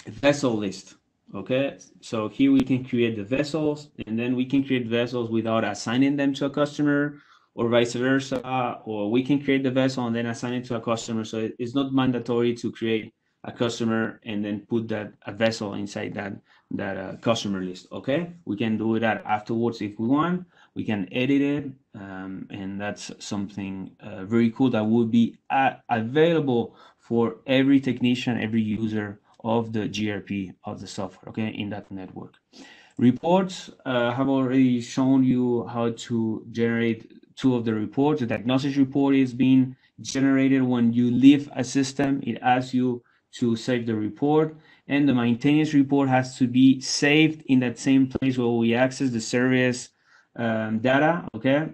vessel list. Okay, so here we can create the vessels and then we can create vessels without assigning them to a customer or vice versa, or we can create the vessel and then assign it to a customer. So it's not mandatory to create a customer and then put that a vessel inside that that uh, customer list. Okay, we can do that afterwards if we want. We can edit it, um, and that's something uh, very cool that will be uh, available for every technician, every user of the GRP of the software, okay, in that network. Reports uh, have already shown you how to generate two of the reports. The diagnosis report is being generated when you leave a system. It asks you to save the report and the maintenance report has to be saved in that same place where we access the service um, data, okay?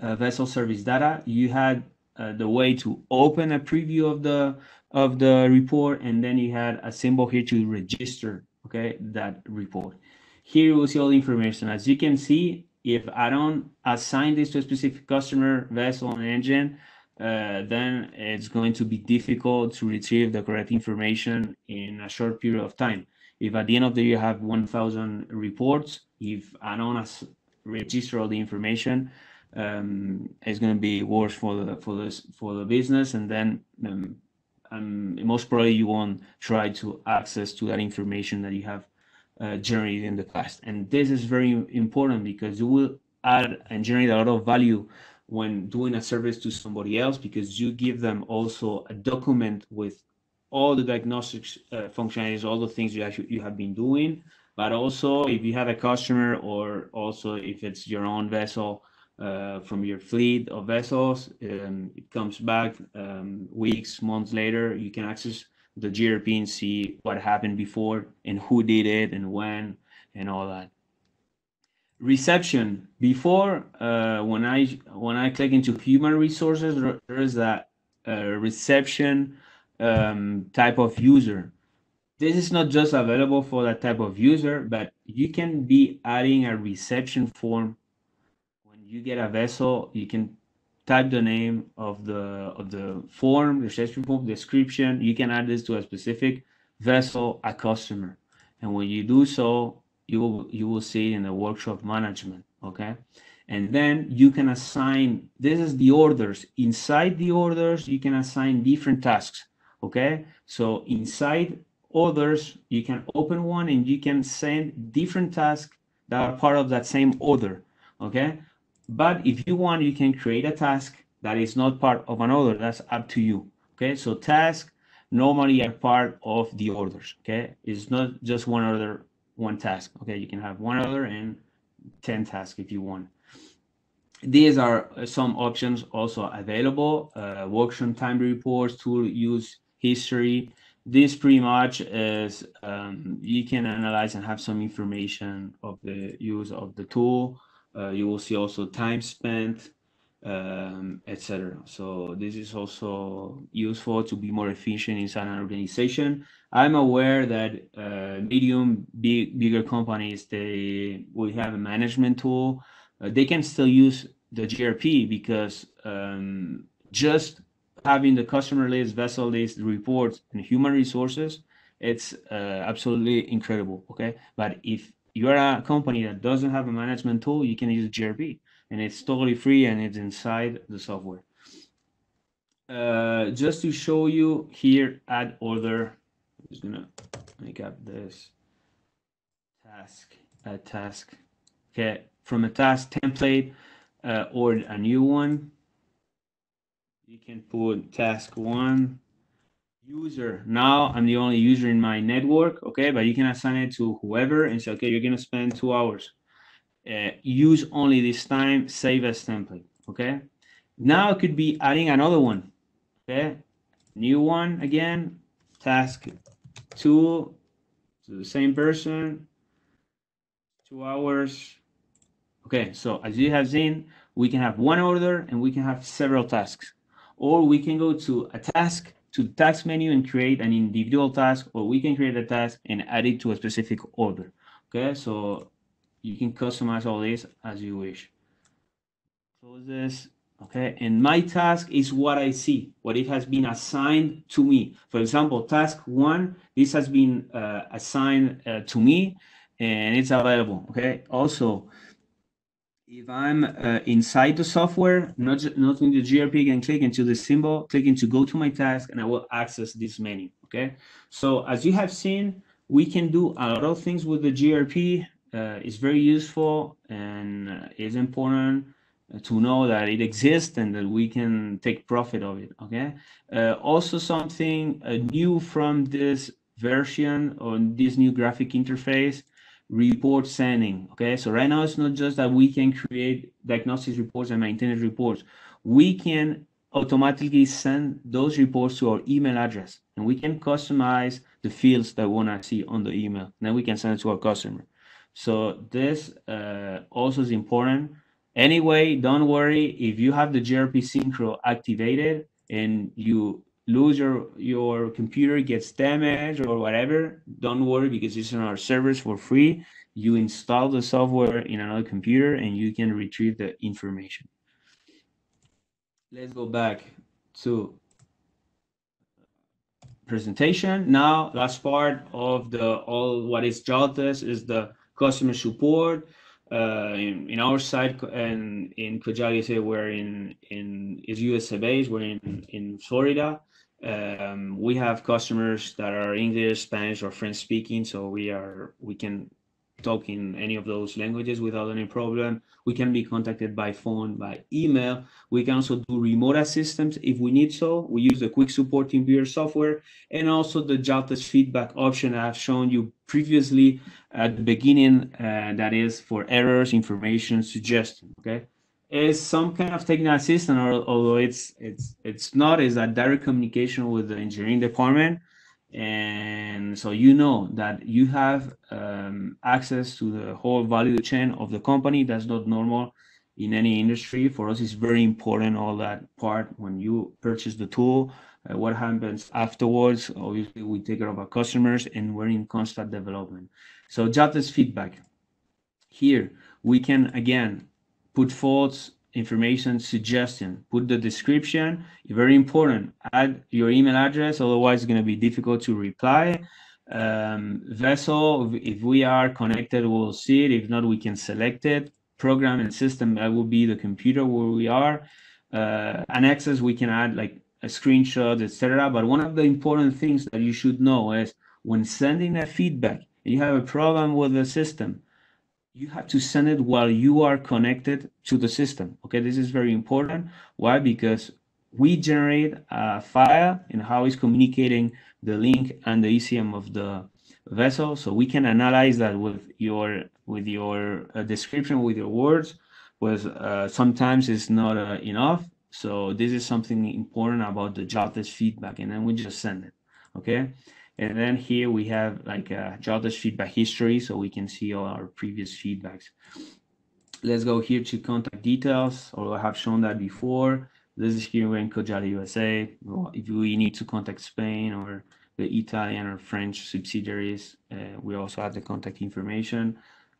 Uh, vessel service data. You had uh, the way to open a preview of the of the report and then you had a symbol here to register okay that report here you will see all the information as you can see if i don't assign this to a specific customer vessel and engine uh, then it's going to be difficult to retrieve the correct information in a short period of time if at the end of the year you have 1000 reports if don't register all the information um, it's going to be worse for the for the for the business and then um, and most probably you won't try to access to that information that you have uh, generated in the past. And this is very important because you will add and generate a lot of value when doing a service to somebody else because you give them also a document with all the diagnostics uh, functionalities, all the things you actually you have been doing. But also, if you have a customer, or also if it's your own vessel, uh, from your fleet of vessels. Um, it comes back um, weeks, months later. You can access the GRP and see what happened before and who did it and when and all that. Reception before uh, when I when I click into human resources, there is that uh, reception um, type of user. This is not just available for that type of user, but you can be adding a reception form When you get a vessel, you can type the name of the of the form, registration form, description. You can add this to a specific vessel, a customer, and when you do so, you will you will see it in the workshop management. Okay, and then you can assign. This is the orders. Inside the orders, you can assign different tasks. Okay, so inside orders, you can open one and you can send different tasks that are part of that same order. Okay, but if you want, you can create a task that is not part of an order. That's up to you. Okay, so tasks normally are part of the orders. Okay, it's not just one order, one task. Okay, you can have one other and 10 tasks if you want. These are some options also available. Uh, workshop time reports, tool use history. This pretty much is um, you can analyze and have some information of the use of the tool. Uh, you will see also time spent, um, etc. So this is also useful to be more efficient inside an organization. I'm aware that uh, medium, big, bigger companies they will have a management tool. Uh, they can still use the GRP because um, just having the customer list, vessel list, reports, and human resources, it's uh, absolutely incredible. Okay, but if you're a company that doesn't have a management tool, you can use GRP and it's totally free and it's inside the software. Uh, just to show you here, add order. I'm just gonna make up this task, add task. Okay, from a task template uh, or a new one, you can put task one user. Now I'm the only user in my network, okay? But you can assign it to whoever and say, okay, you're gonna spend two hours. Uh, use only this time, save as template, okay? Now it could be adding another one, okay? New one again, task two to the same person, two hours. Okay, so as you have seen, we can have one order and we can have several tasks. Or we can go to a task, to the task menu and create an individual task, or we can create a task and add it to a specific order. Okay, so you can customize all this as you wish. Close this. Okay, and my task is what I see, what it has been assigned to me. For example, task one, this has been uh, assigned uh, to me and it's available. Okay, also, if I'm uh, inside the software, not, not in the GRP, can click into the symbol, click into go to my task, and I will access this menu. Okay, so as you have seen, we can do a lot of things with the GRP. Uh, it's very useful and uh, it's important to know that it exists and that we can take profit of it okay? Uh, also something uh, new from this version on this new graphic interface report sending okay? So right now it's not just that we can create diagnostics reports and maintenance reports. We can automatically send those reports to our email address and we can customize the fields that we want to see on the email. Then we can send it to our customer so this uh, also is important Anyway, don't worry if you have the GRP Synchro activated and you lose your your computer gets damaged or whatever, don't worry because it's on our servers for free. You install the software in another computer and you can retrieve the information. Let's go back to presentation. Now, last part of the all what is Jaltest is the customer support uh, in, in our side and in Cojali, we're in in is USA based. We're in in Florida. Um, we have customers that are English, Spanish, or French speaking, so we are we can talk in any of those languages without any problem. We can be contacted by phone, by email. We can also do remote assistance if we need so. We use the quick support in software and also the Jaltest feedback option I've shown you previously at the beginning, uh, that is for errors, information, suggestion, okay? Is some kind of technical assistance, although it's it's it's not, is a direct communication with the engineering department and so you know that you have um, access to the whole value chain of the company. That's not normal in any industry. For us it's very important all that part when you purchase the tool uh, what happens afterwards obviously we take care of our customers and we're in constant development. So Jaltest feedback here we can again put faults information suggestion. Put the description, very important. Add your email address, otherwise it's going to be difficult to reply. Um, vessel, if we are connected, we'll see it. If not, we can select it. Program and system, that will be the computer where we are. Uh, annexes, we can add like a screenshot, etc. But one of the important things that you should know is when sending a feedback, you have a problem with the system, you have to send it while you are connected to the system. Okay, this is very important. Why? Because we generate a file and how it's communicating the link and the ECM of the vessel, so we can analyze that with your with your uh, description, with your words. Was uh, sometimes it's not uh, enough. So this is something important about the Jaltest feedback, and then we just send it. Okay. And then here we have like a Jaltest feedback history, so we can see all our previous feedbacks. Let's go here to contact details, or I have shown that before. This is here in Cojali USA. Well, if we need to contact Spain or the Italian or French subsidiaries, uh, we also have the contact information.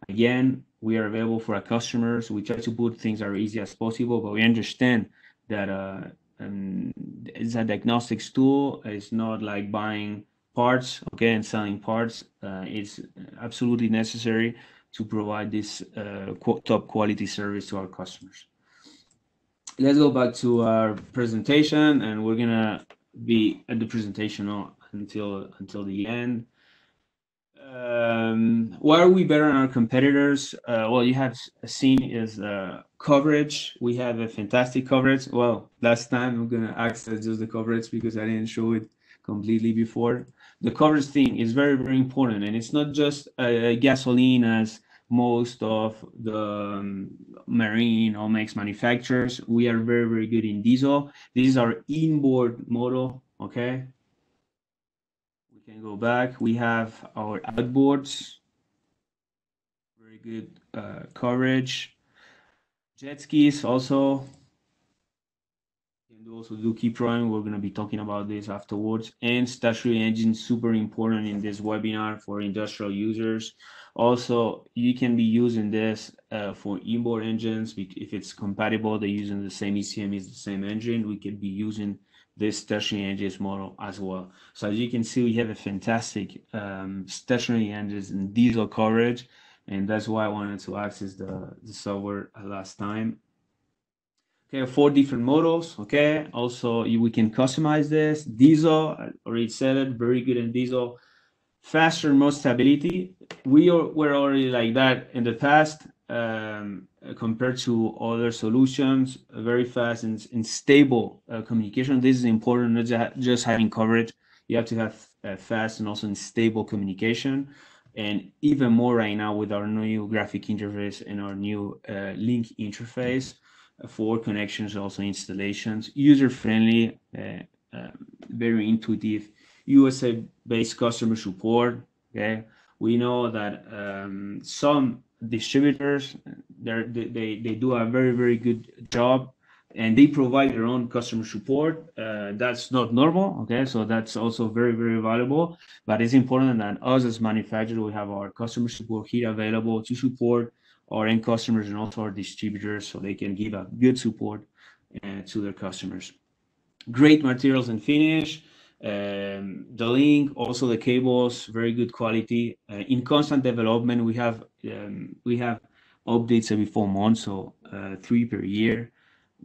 Again, we are available for our customers. We try to put things as easy as possible, but we understand that uh, um, it's a diagnostics tool. It's not like buying parts, okay, and selling parts, uh, it's absolutely necessary to provide this uh, top quality service to our customers. Let's go back to our presentation, and we're gonna be at the presentation until until the end. Um, why are we better than our competitors? Uh, well, you have seen is uh, coverage. We have a fantastic coverage. Well, last time I'm gonna access just the coverage because I didn't show it completely before the coverage thing is very very important and it's not just uh, gasoline as most of the um, marine or makes manufacturers we are very very good in diesel this is our inboard model okay we can go back. We have our outboards. Very good uh, coverage. Jet skis also. Also do keep rowing. We're going to be talking about this afterwards. And stationary engines, super important in this webinar for industrial users. Also, you can be using this uh, for inboard engines. If it's compatible, they're using the same ECM, is the same engine. We could be using this stationary engines model as well. So as you can see, we have a fantastic um, stationary engines and diesel coverage. And that's why I wanted to access the, the software last time. Okay, four different models. Okay, also you, we can customize this. Diesel, I already said it, very good in diesel. Faster, more stability. We are, were already like that in the past um, compared to other solutions. Very fast and, and stable uh, communication. This is important, not just having coverage. You have to have uh, fast and also in stable communication. And even more right now with our new graphic interface and our new uh, link interface for connections, also installations, user-friendly, uh, uh, very intuitive, USA-based customer support. Okay, we know that um, some distributors they they they do a very very good job and they provide their own customer support. Uh, that's not normal, okay? So that's also very, very valuable. But it's important that us as manufacturers, we have our customer support here available to support our end customers and also our distributors so they can give a good support uh, to their customers. Great materials and finish. Um, the link, also the cables, very good quality. Uh, in constant development, we have um, we have updates every four months, so uh, three per year.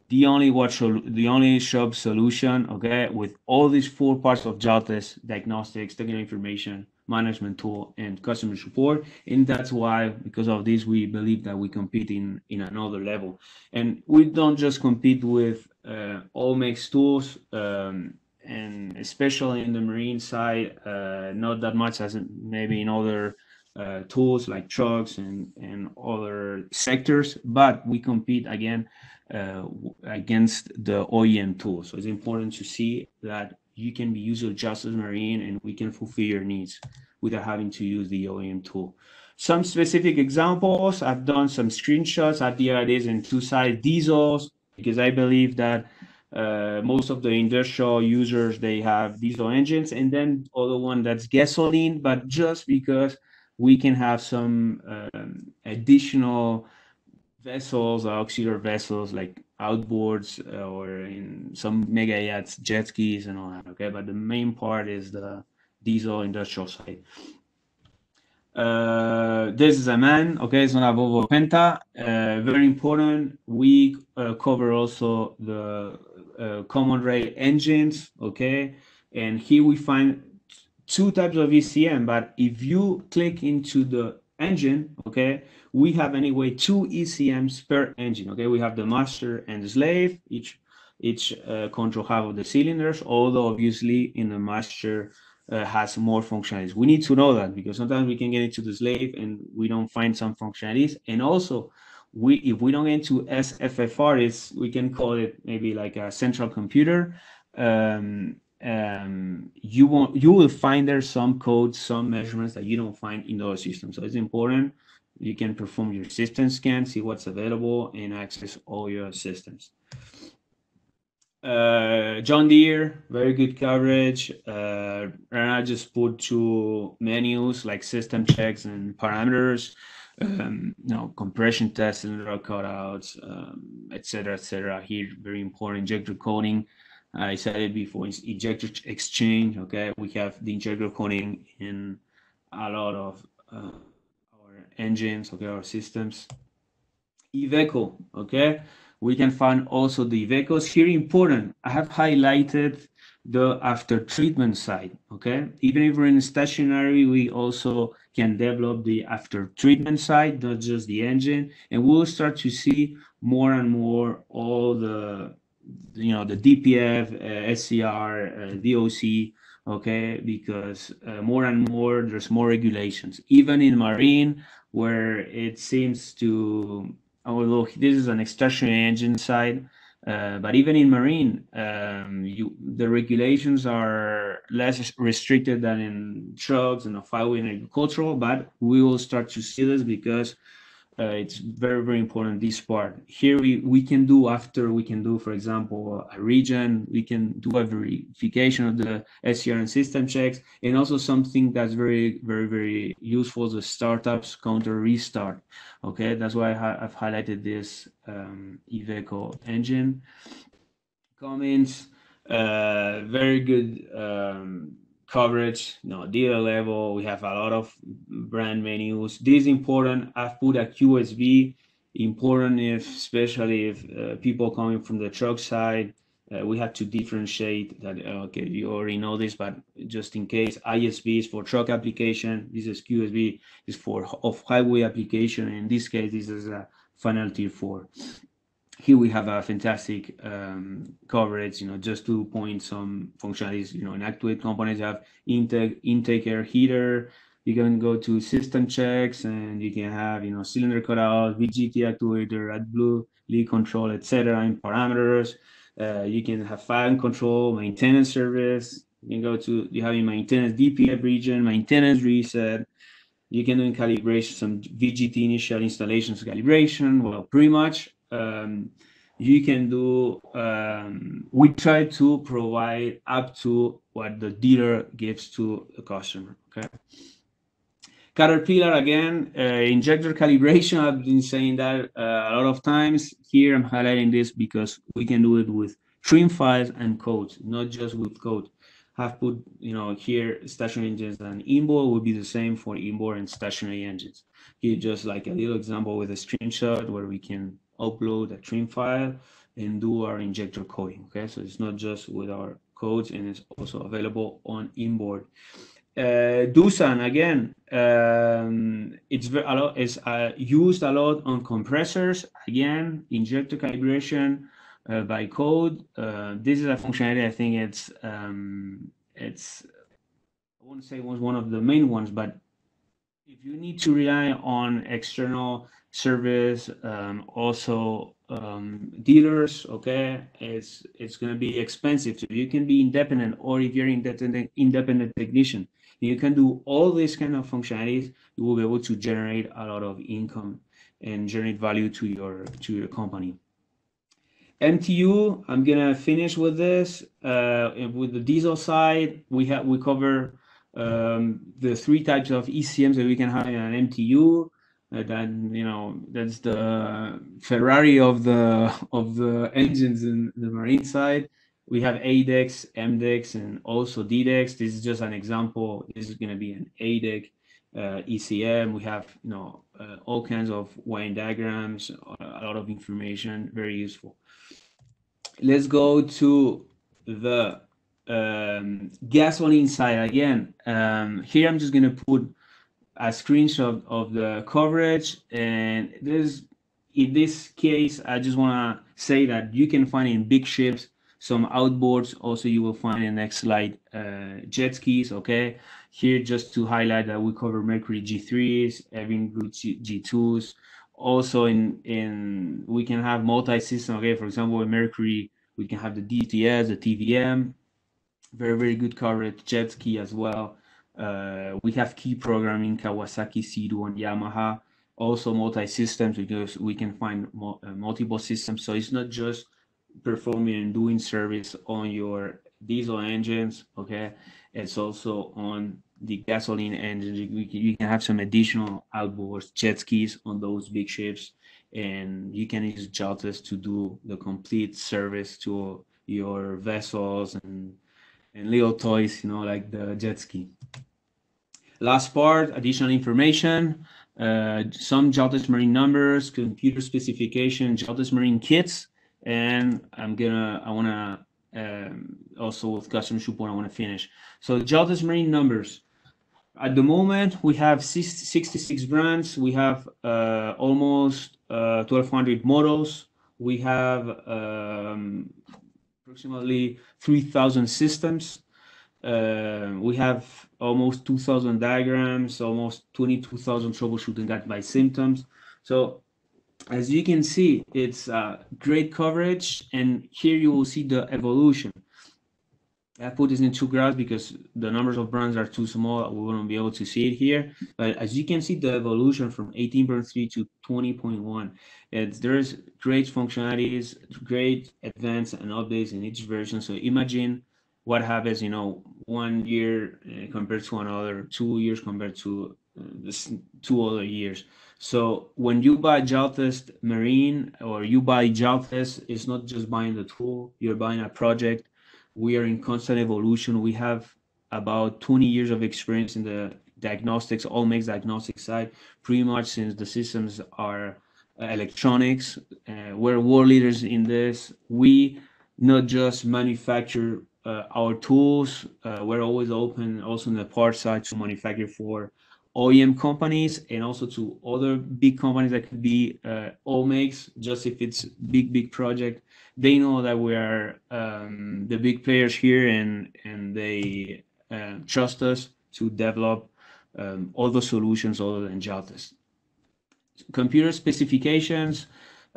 The only watch, the only shop solution, okay, with all these four parts of Jaltest, diagnostics, technical information, management tool and customer support. And that's why because of this we believe that we compete in in another level. And we don't just compete with uh, all makes tools um, and especially in the marine side uh, not that much as maybe in other uh, tools like trucks and and other sectors but we compete again uh, against the OEM tools. So it's important to see that you can be using just as marine and we can fulfill your needs without having to use the OEM tool. Some specific examples, I've done some screenshots at the ideas in two-side diesels because I believe that uh, most of the industrial users, they have diesel engines and then other one that's gasoline, but just because we can have some um, additional vessels, auxiliary vessels like outboards uh, or in some mega yachts, jet skis and all that. Okay, but the main part is the diesel industrial side. Uh, this is a MAN. Okay, it's not a Volvo Penta. Uh, very important. We uh, cover also the uh, common rail engines. Okay, and here we find two types of ECM. But if you click into the engine, okay, we have anyway two ECMs per engine. Okay, we have the master and the slave. Each each uh, control half of the cylinders. Although obviously in the master uh, has more functionalities. We need to know that because sometimes we can get into the slave and we don't find some functionalities. And also, we if we don't get into SFFR, it's we can call it maybe like a central computer. Um, um, you won't you will find there some codes, some measurements that you don't find in those systems. So it's important you can perform your system scan, see what's available, and access all your systems. Uh, John Deere, very good coverage. Uh, and I just put two menus like system checks and parameters, um, you know, compression tests, cylinder cutouts, um, etc., etc. Here, very important injector coding. I said it before, it's injector exchange. Okay, we have the injector coding in a lot of uh, engines, okay, our systems. Iveco, okay? We can find also the vehicles. Here important i have highlighted the after treatment side okay? Even if we're in stationary we also can develop the after treatment side not just the engine. And we'll start to see more and more all the you know the dpf uh, scr uh, doc okay? Because uh, more and more there's more regulations. Even in marine where it seems to although this is an stationary engine side, uh, but even in marine, um, you, the regulations are less restricted than in trucks and off-highway and agricultural, but we will start to see this because uh, it's very very important this part. Here we, we can do after we can do for example a regen we can do a verification of the SCR system checks and also something that's very very very useful the startups counter restart okay? That's why I've highlighted this um, Iveco engine Cummins. Uh, very good um, coverage, you know, dealer level. We have a lot of brand menus. This is important. I've put a QSB, important if, especially if uh, people coming from the truck side, uh, we have to differentiate that. Okay, you already know this, but just in case, ISB is for truck application. This is QSB is for off highway application. In this case, this is a final tier four here we have a fantastic um, coverage, you know, just to point some functionalities, you know, in Actuate components you have intake, intake air heater, you can go to system checks and you can have, you know, cylinder cutout, VGT actuator, AdBlue, lead control, etc. in parameters. Uh, you can have fan control, maintenance service. You can go to, you have a maintenance DPF regen, maintenance reset. You can do in calibration, some VGT initial installations calibration. Well, pretty much um, you can do um, we try to provide up to what the dealer gives to the customer okay? Caterpillar again uh, injector calibration. I've been saying that uh, a lot of times. Here i'm highlighting this because we can do it with trim files and codes not just with code have put you know here stationary engines and inboard would be the same for inboard and stationary engines. Here just like a little example with a screenshot where we can upload a trim file and do our injector coding. Okay, so it's not just with our codes and it's also available on inboard. Uh, Doosan again, um, it's very a lot. It's uh, used a lot on compressors. Again, injector calibration uh, by code. Uh, this is a functionality. I think it's um, it's I won't say it was one of the main ones, but if you need to rely on external service, um, also um, dealers, okay, it's it's going to be expensive. So you can be independent, or if you're independent independent technician, you can do all these kind of functionalities. You will be able to generate a lot of income and generate value to your to your company. MTU, I'm gonna finish with this. Uh, with the diesel side, we have we cover um, the three types of ECMs that we can have in an MTU that you know that's the Ferrari of the of the engines in the marine side. We have ADEC, MDEC, and also DDEC. This is just an example. This is going to be an ADEC uh, ECM. We have you know uh, all kinds of wiring diagrams, a lot of information, very useful. Let's go to the um, gasoline side again. Um, here I'm just going to put a screenshot of the coverage and this in this case i just want to say that you can find in big ships some outboards. Also you will find in the next slide uh, jet skis okay? Here just to highlight that we cover mercury g3s Evinrude G, 2s also in in we can have multi-system okay? For example with mercury we can have the dts the tvm very very good coverage jet ski as well uh, we have key programming, Kawasaki, Sea-Doo, and Yamaha. Also multi-systems because we can find uh, multiple systems. So it's not just performing and doing service on your diesel engines, okay? It's also on the gasoline engines. You, can have some additional outboards, jet skis on those big ships, and you can use Jaltest to do the complete service to your vessels and and little toys, you know, like the jet ski. Last part, additional information, uh, some Jaltest Marine numbers, computer specification, Jaltest Marine kits, and I'm gonna, I wanna, um, also with customer support, I wanna finish. So Jaltest Marine numbers. At the moment, we have 66 brands. We have uh, almost uh, 1,200 models. We have um, approximately 3,000 systems. Uh, we have almost 2,000 diagrams, almost 22,000 troubleshooting guide by symptoms. So as you can see, it's uh, great coverage. And here you will see the evolution. I put this in two graphs because the numbers of brands are too small. We wouldn't be able to see it here. But as you can see, the evolution from 18.3 to 20.1, it's, there's great functionalities, great advances and updates in each version. So imagine what happens, you know, one year uh, compared to another, two years compared to uh, this two other years. So when you buy Jaltest Marine or you buy Jaltest, it's not just buying the tool, you're buying a project we are in constant evolution. We have about 20 years of experience in the diagnostics, all makes diagnostic side, pretty much since the systems are uh, electronics. Uh, we're world leaders in this. We not just manufacture uh, our tools, uh, we're always open also in the part side to manufacture for OEM companies and also to other big companies that could be uh, just if it's big, big project they know that we are um, the big players here and and they uh, trust us to develop um, all the solutions other than Jaltest. Computer specifications,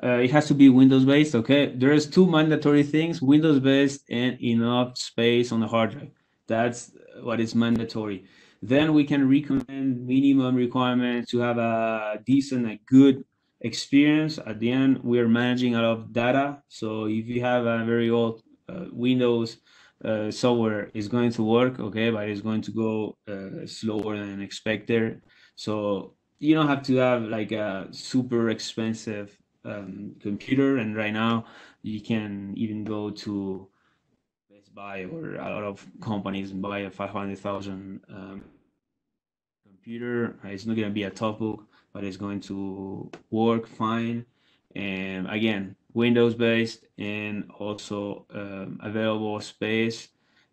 uh, it has to be Windows based. Okay, there's two mandatory things: Windows based and enough space on the hard drive. That's what is mandatory. Then we can recommend minimum requirements to have a decent, a good experience. At the end we are managing a lot of data. So if you have a very old uh, windows uh, software is going to work okay but it's going to go uh, slower than expected. So you don't have to have like a super expensive um, computer. And right now you can even go to Buy or a lot of companies buy a 500,000 um, computer it's not going to be a top book but it's going to work fine. And again, Windows based and also um, available space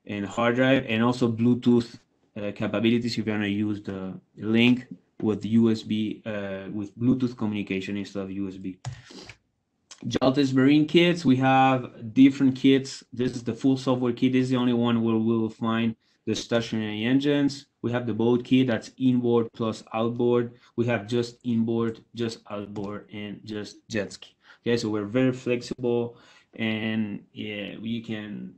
and hard drive and also Bluetooth uh, capabilities if you want to use the link with USB uh, with Bluetooth communication instead of USB. Jaltest Marine kits, we have different kits. This is the full software kit. This is the only one where we will find the stationary engines. We have the boat kit that's inboard plus outboard. We have just inboard, just outboard, and just jet ski. Okay, so we're very flexible and yeah, we can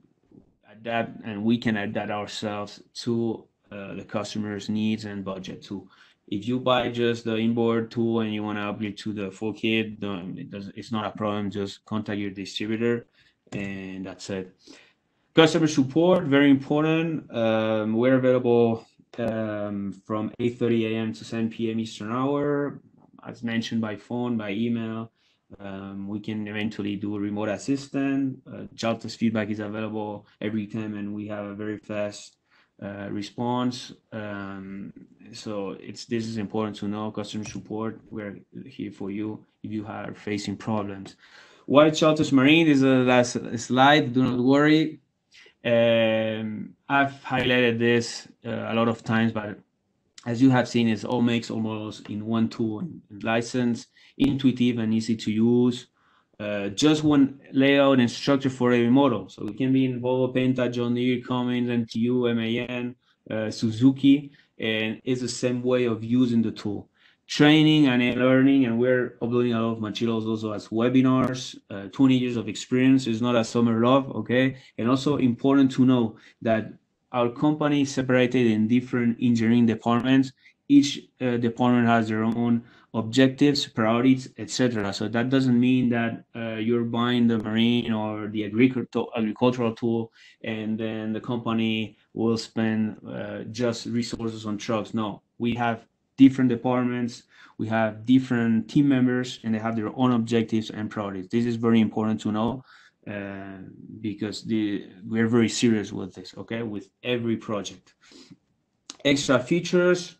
adapt and we can adapt ourselves to uh, the customer's needs and budget too. If you buy just the inboard tool and you want to upgrade to the full kit, it it's not a problem. Just contact your distributor and that's it. Customer support, very important. Um, we're available um, from 8.30 a.m. to 7 p.m. Eastern Hour, as mentioned by phone, by email. Um, we can eventually do a remote assistant. Uh, feedback is available every time, and we have a very fast uh, response. Um, so it's this is important to know. Customer support, we're here for you if you are facing problems. White Jaltest Marine is the last slide. Do not worry. Um, I've highlighted this uh, a lot of times, but as you have seen, it's all makes almost in one tool and license, intuitive and easy to use. Uh, just one layout and structure for every model. So it can be in Volvo, Penta, John Deere, Cummins, MTU, MAN, uh, Suzuki, and it's the same way of using the tool. Training and learning and we're uploading a lot of materials also as webinars uh, 20 years of experience. Is not a summer love okay? And also important to know that our company is separated in different engineering departments. Each uh, department has their own objectives priorities etc so that doesn't mean that uh, you're buying the marine or the agricultural tool and then the company will spend uh, just resources on trucks. No we have different departments, we have different team members, and they have their own objectives and priorities. This is very important to know because the, we're very serious with this, okay, with every project. Extra features,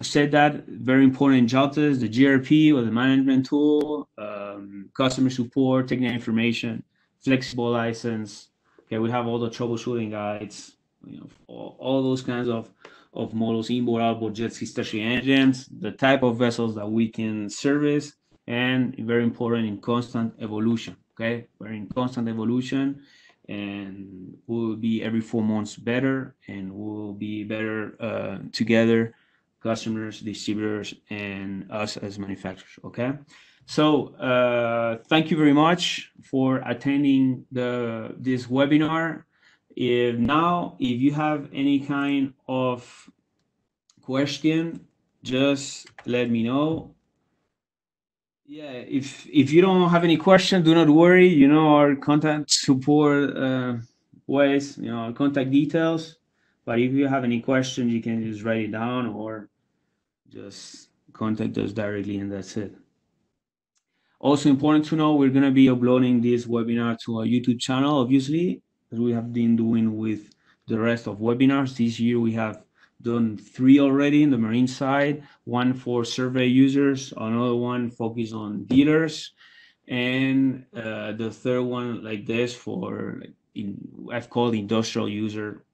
I said that, very important in Jaltest, the GRP or the management tool, um, customer support, technical information, flexible license. Okay, we have all the troubleshooting guides, you know, all, all those kinds of of models, inboard, outboard jet ski engines, the type of vessels that we can service, and very important in constant evolution. Okay, we're in constant evolution, and we'll be every four months better, and we'll be better uh, together, customers, distributors, and us as manufacturers. Okay. So uh, thank you very much for attending the this webinar. if now if you have any kind of question just let me know yeah if if you don't have any question do not worry. You know our contact support uh, ways you know contact details. But if you have any questions you can just write it down or just contact us directly and that's it. Also important to know we're going to be uploading this webinar to our youtube channel obviously as we have been doing with the rest of webinars. This year we have done three already in the marine side, one for survey users, another one focused on dealers, and uh, the third one like this for in, I've called industrial user.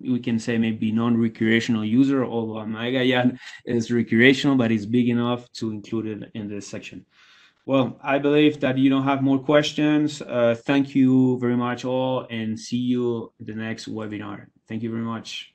We can say maybe non-recreational user, although Magayan is recreational, but it's big enough to include it in this section. Well, I believe that you don't have more questions. Uh, thank you very much all and see you in the next webinar. Thank you very much.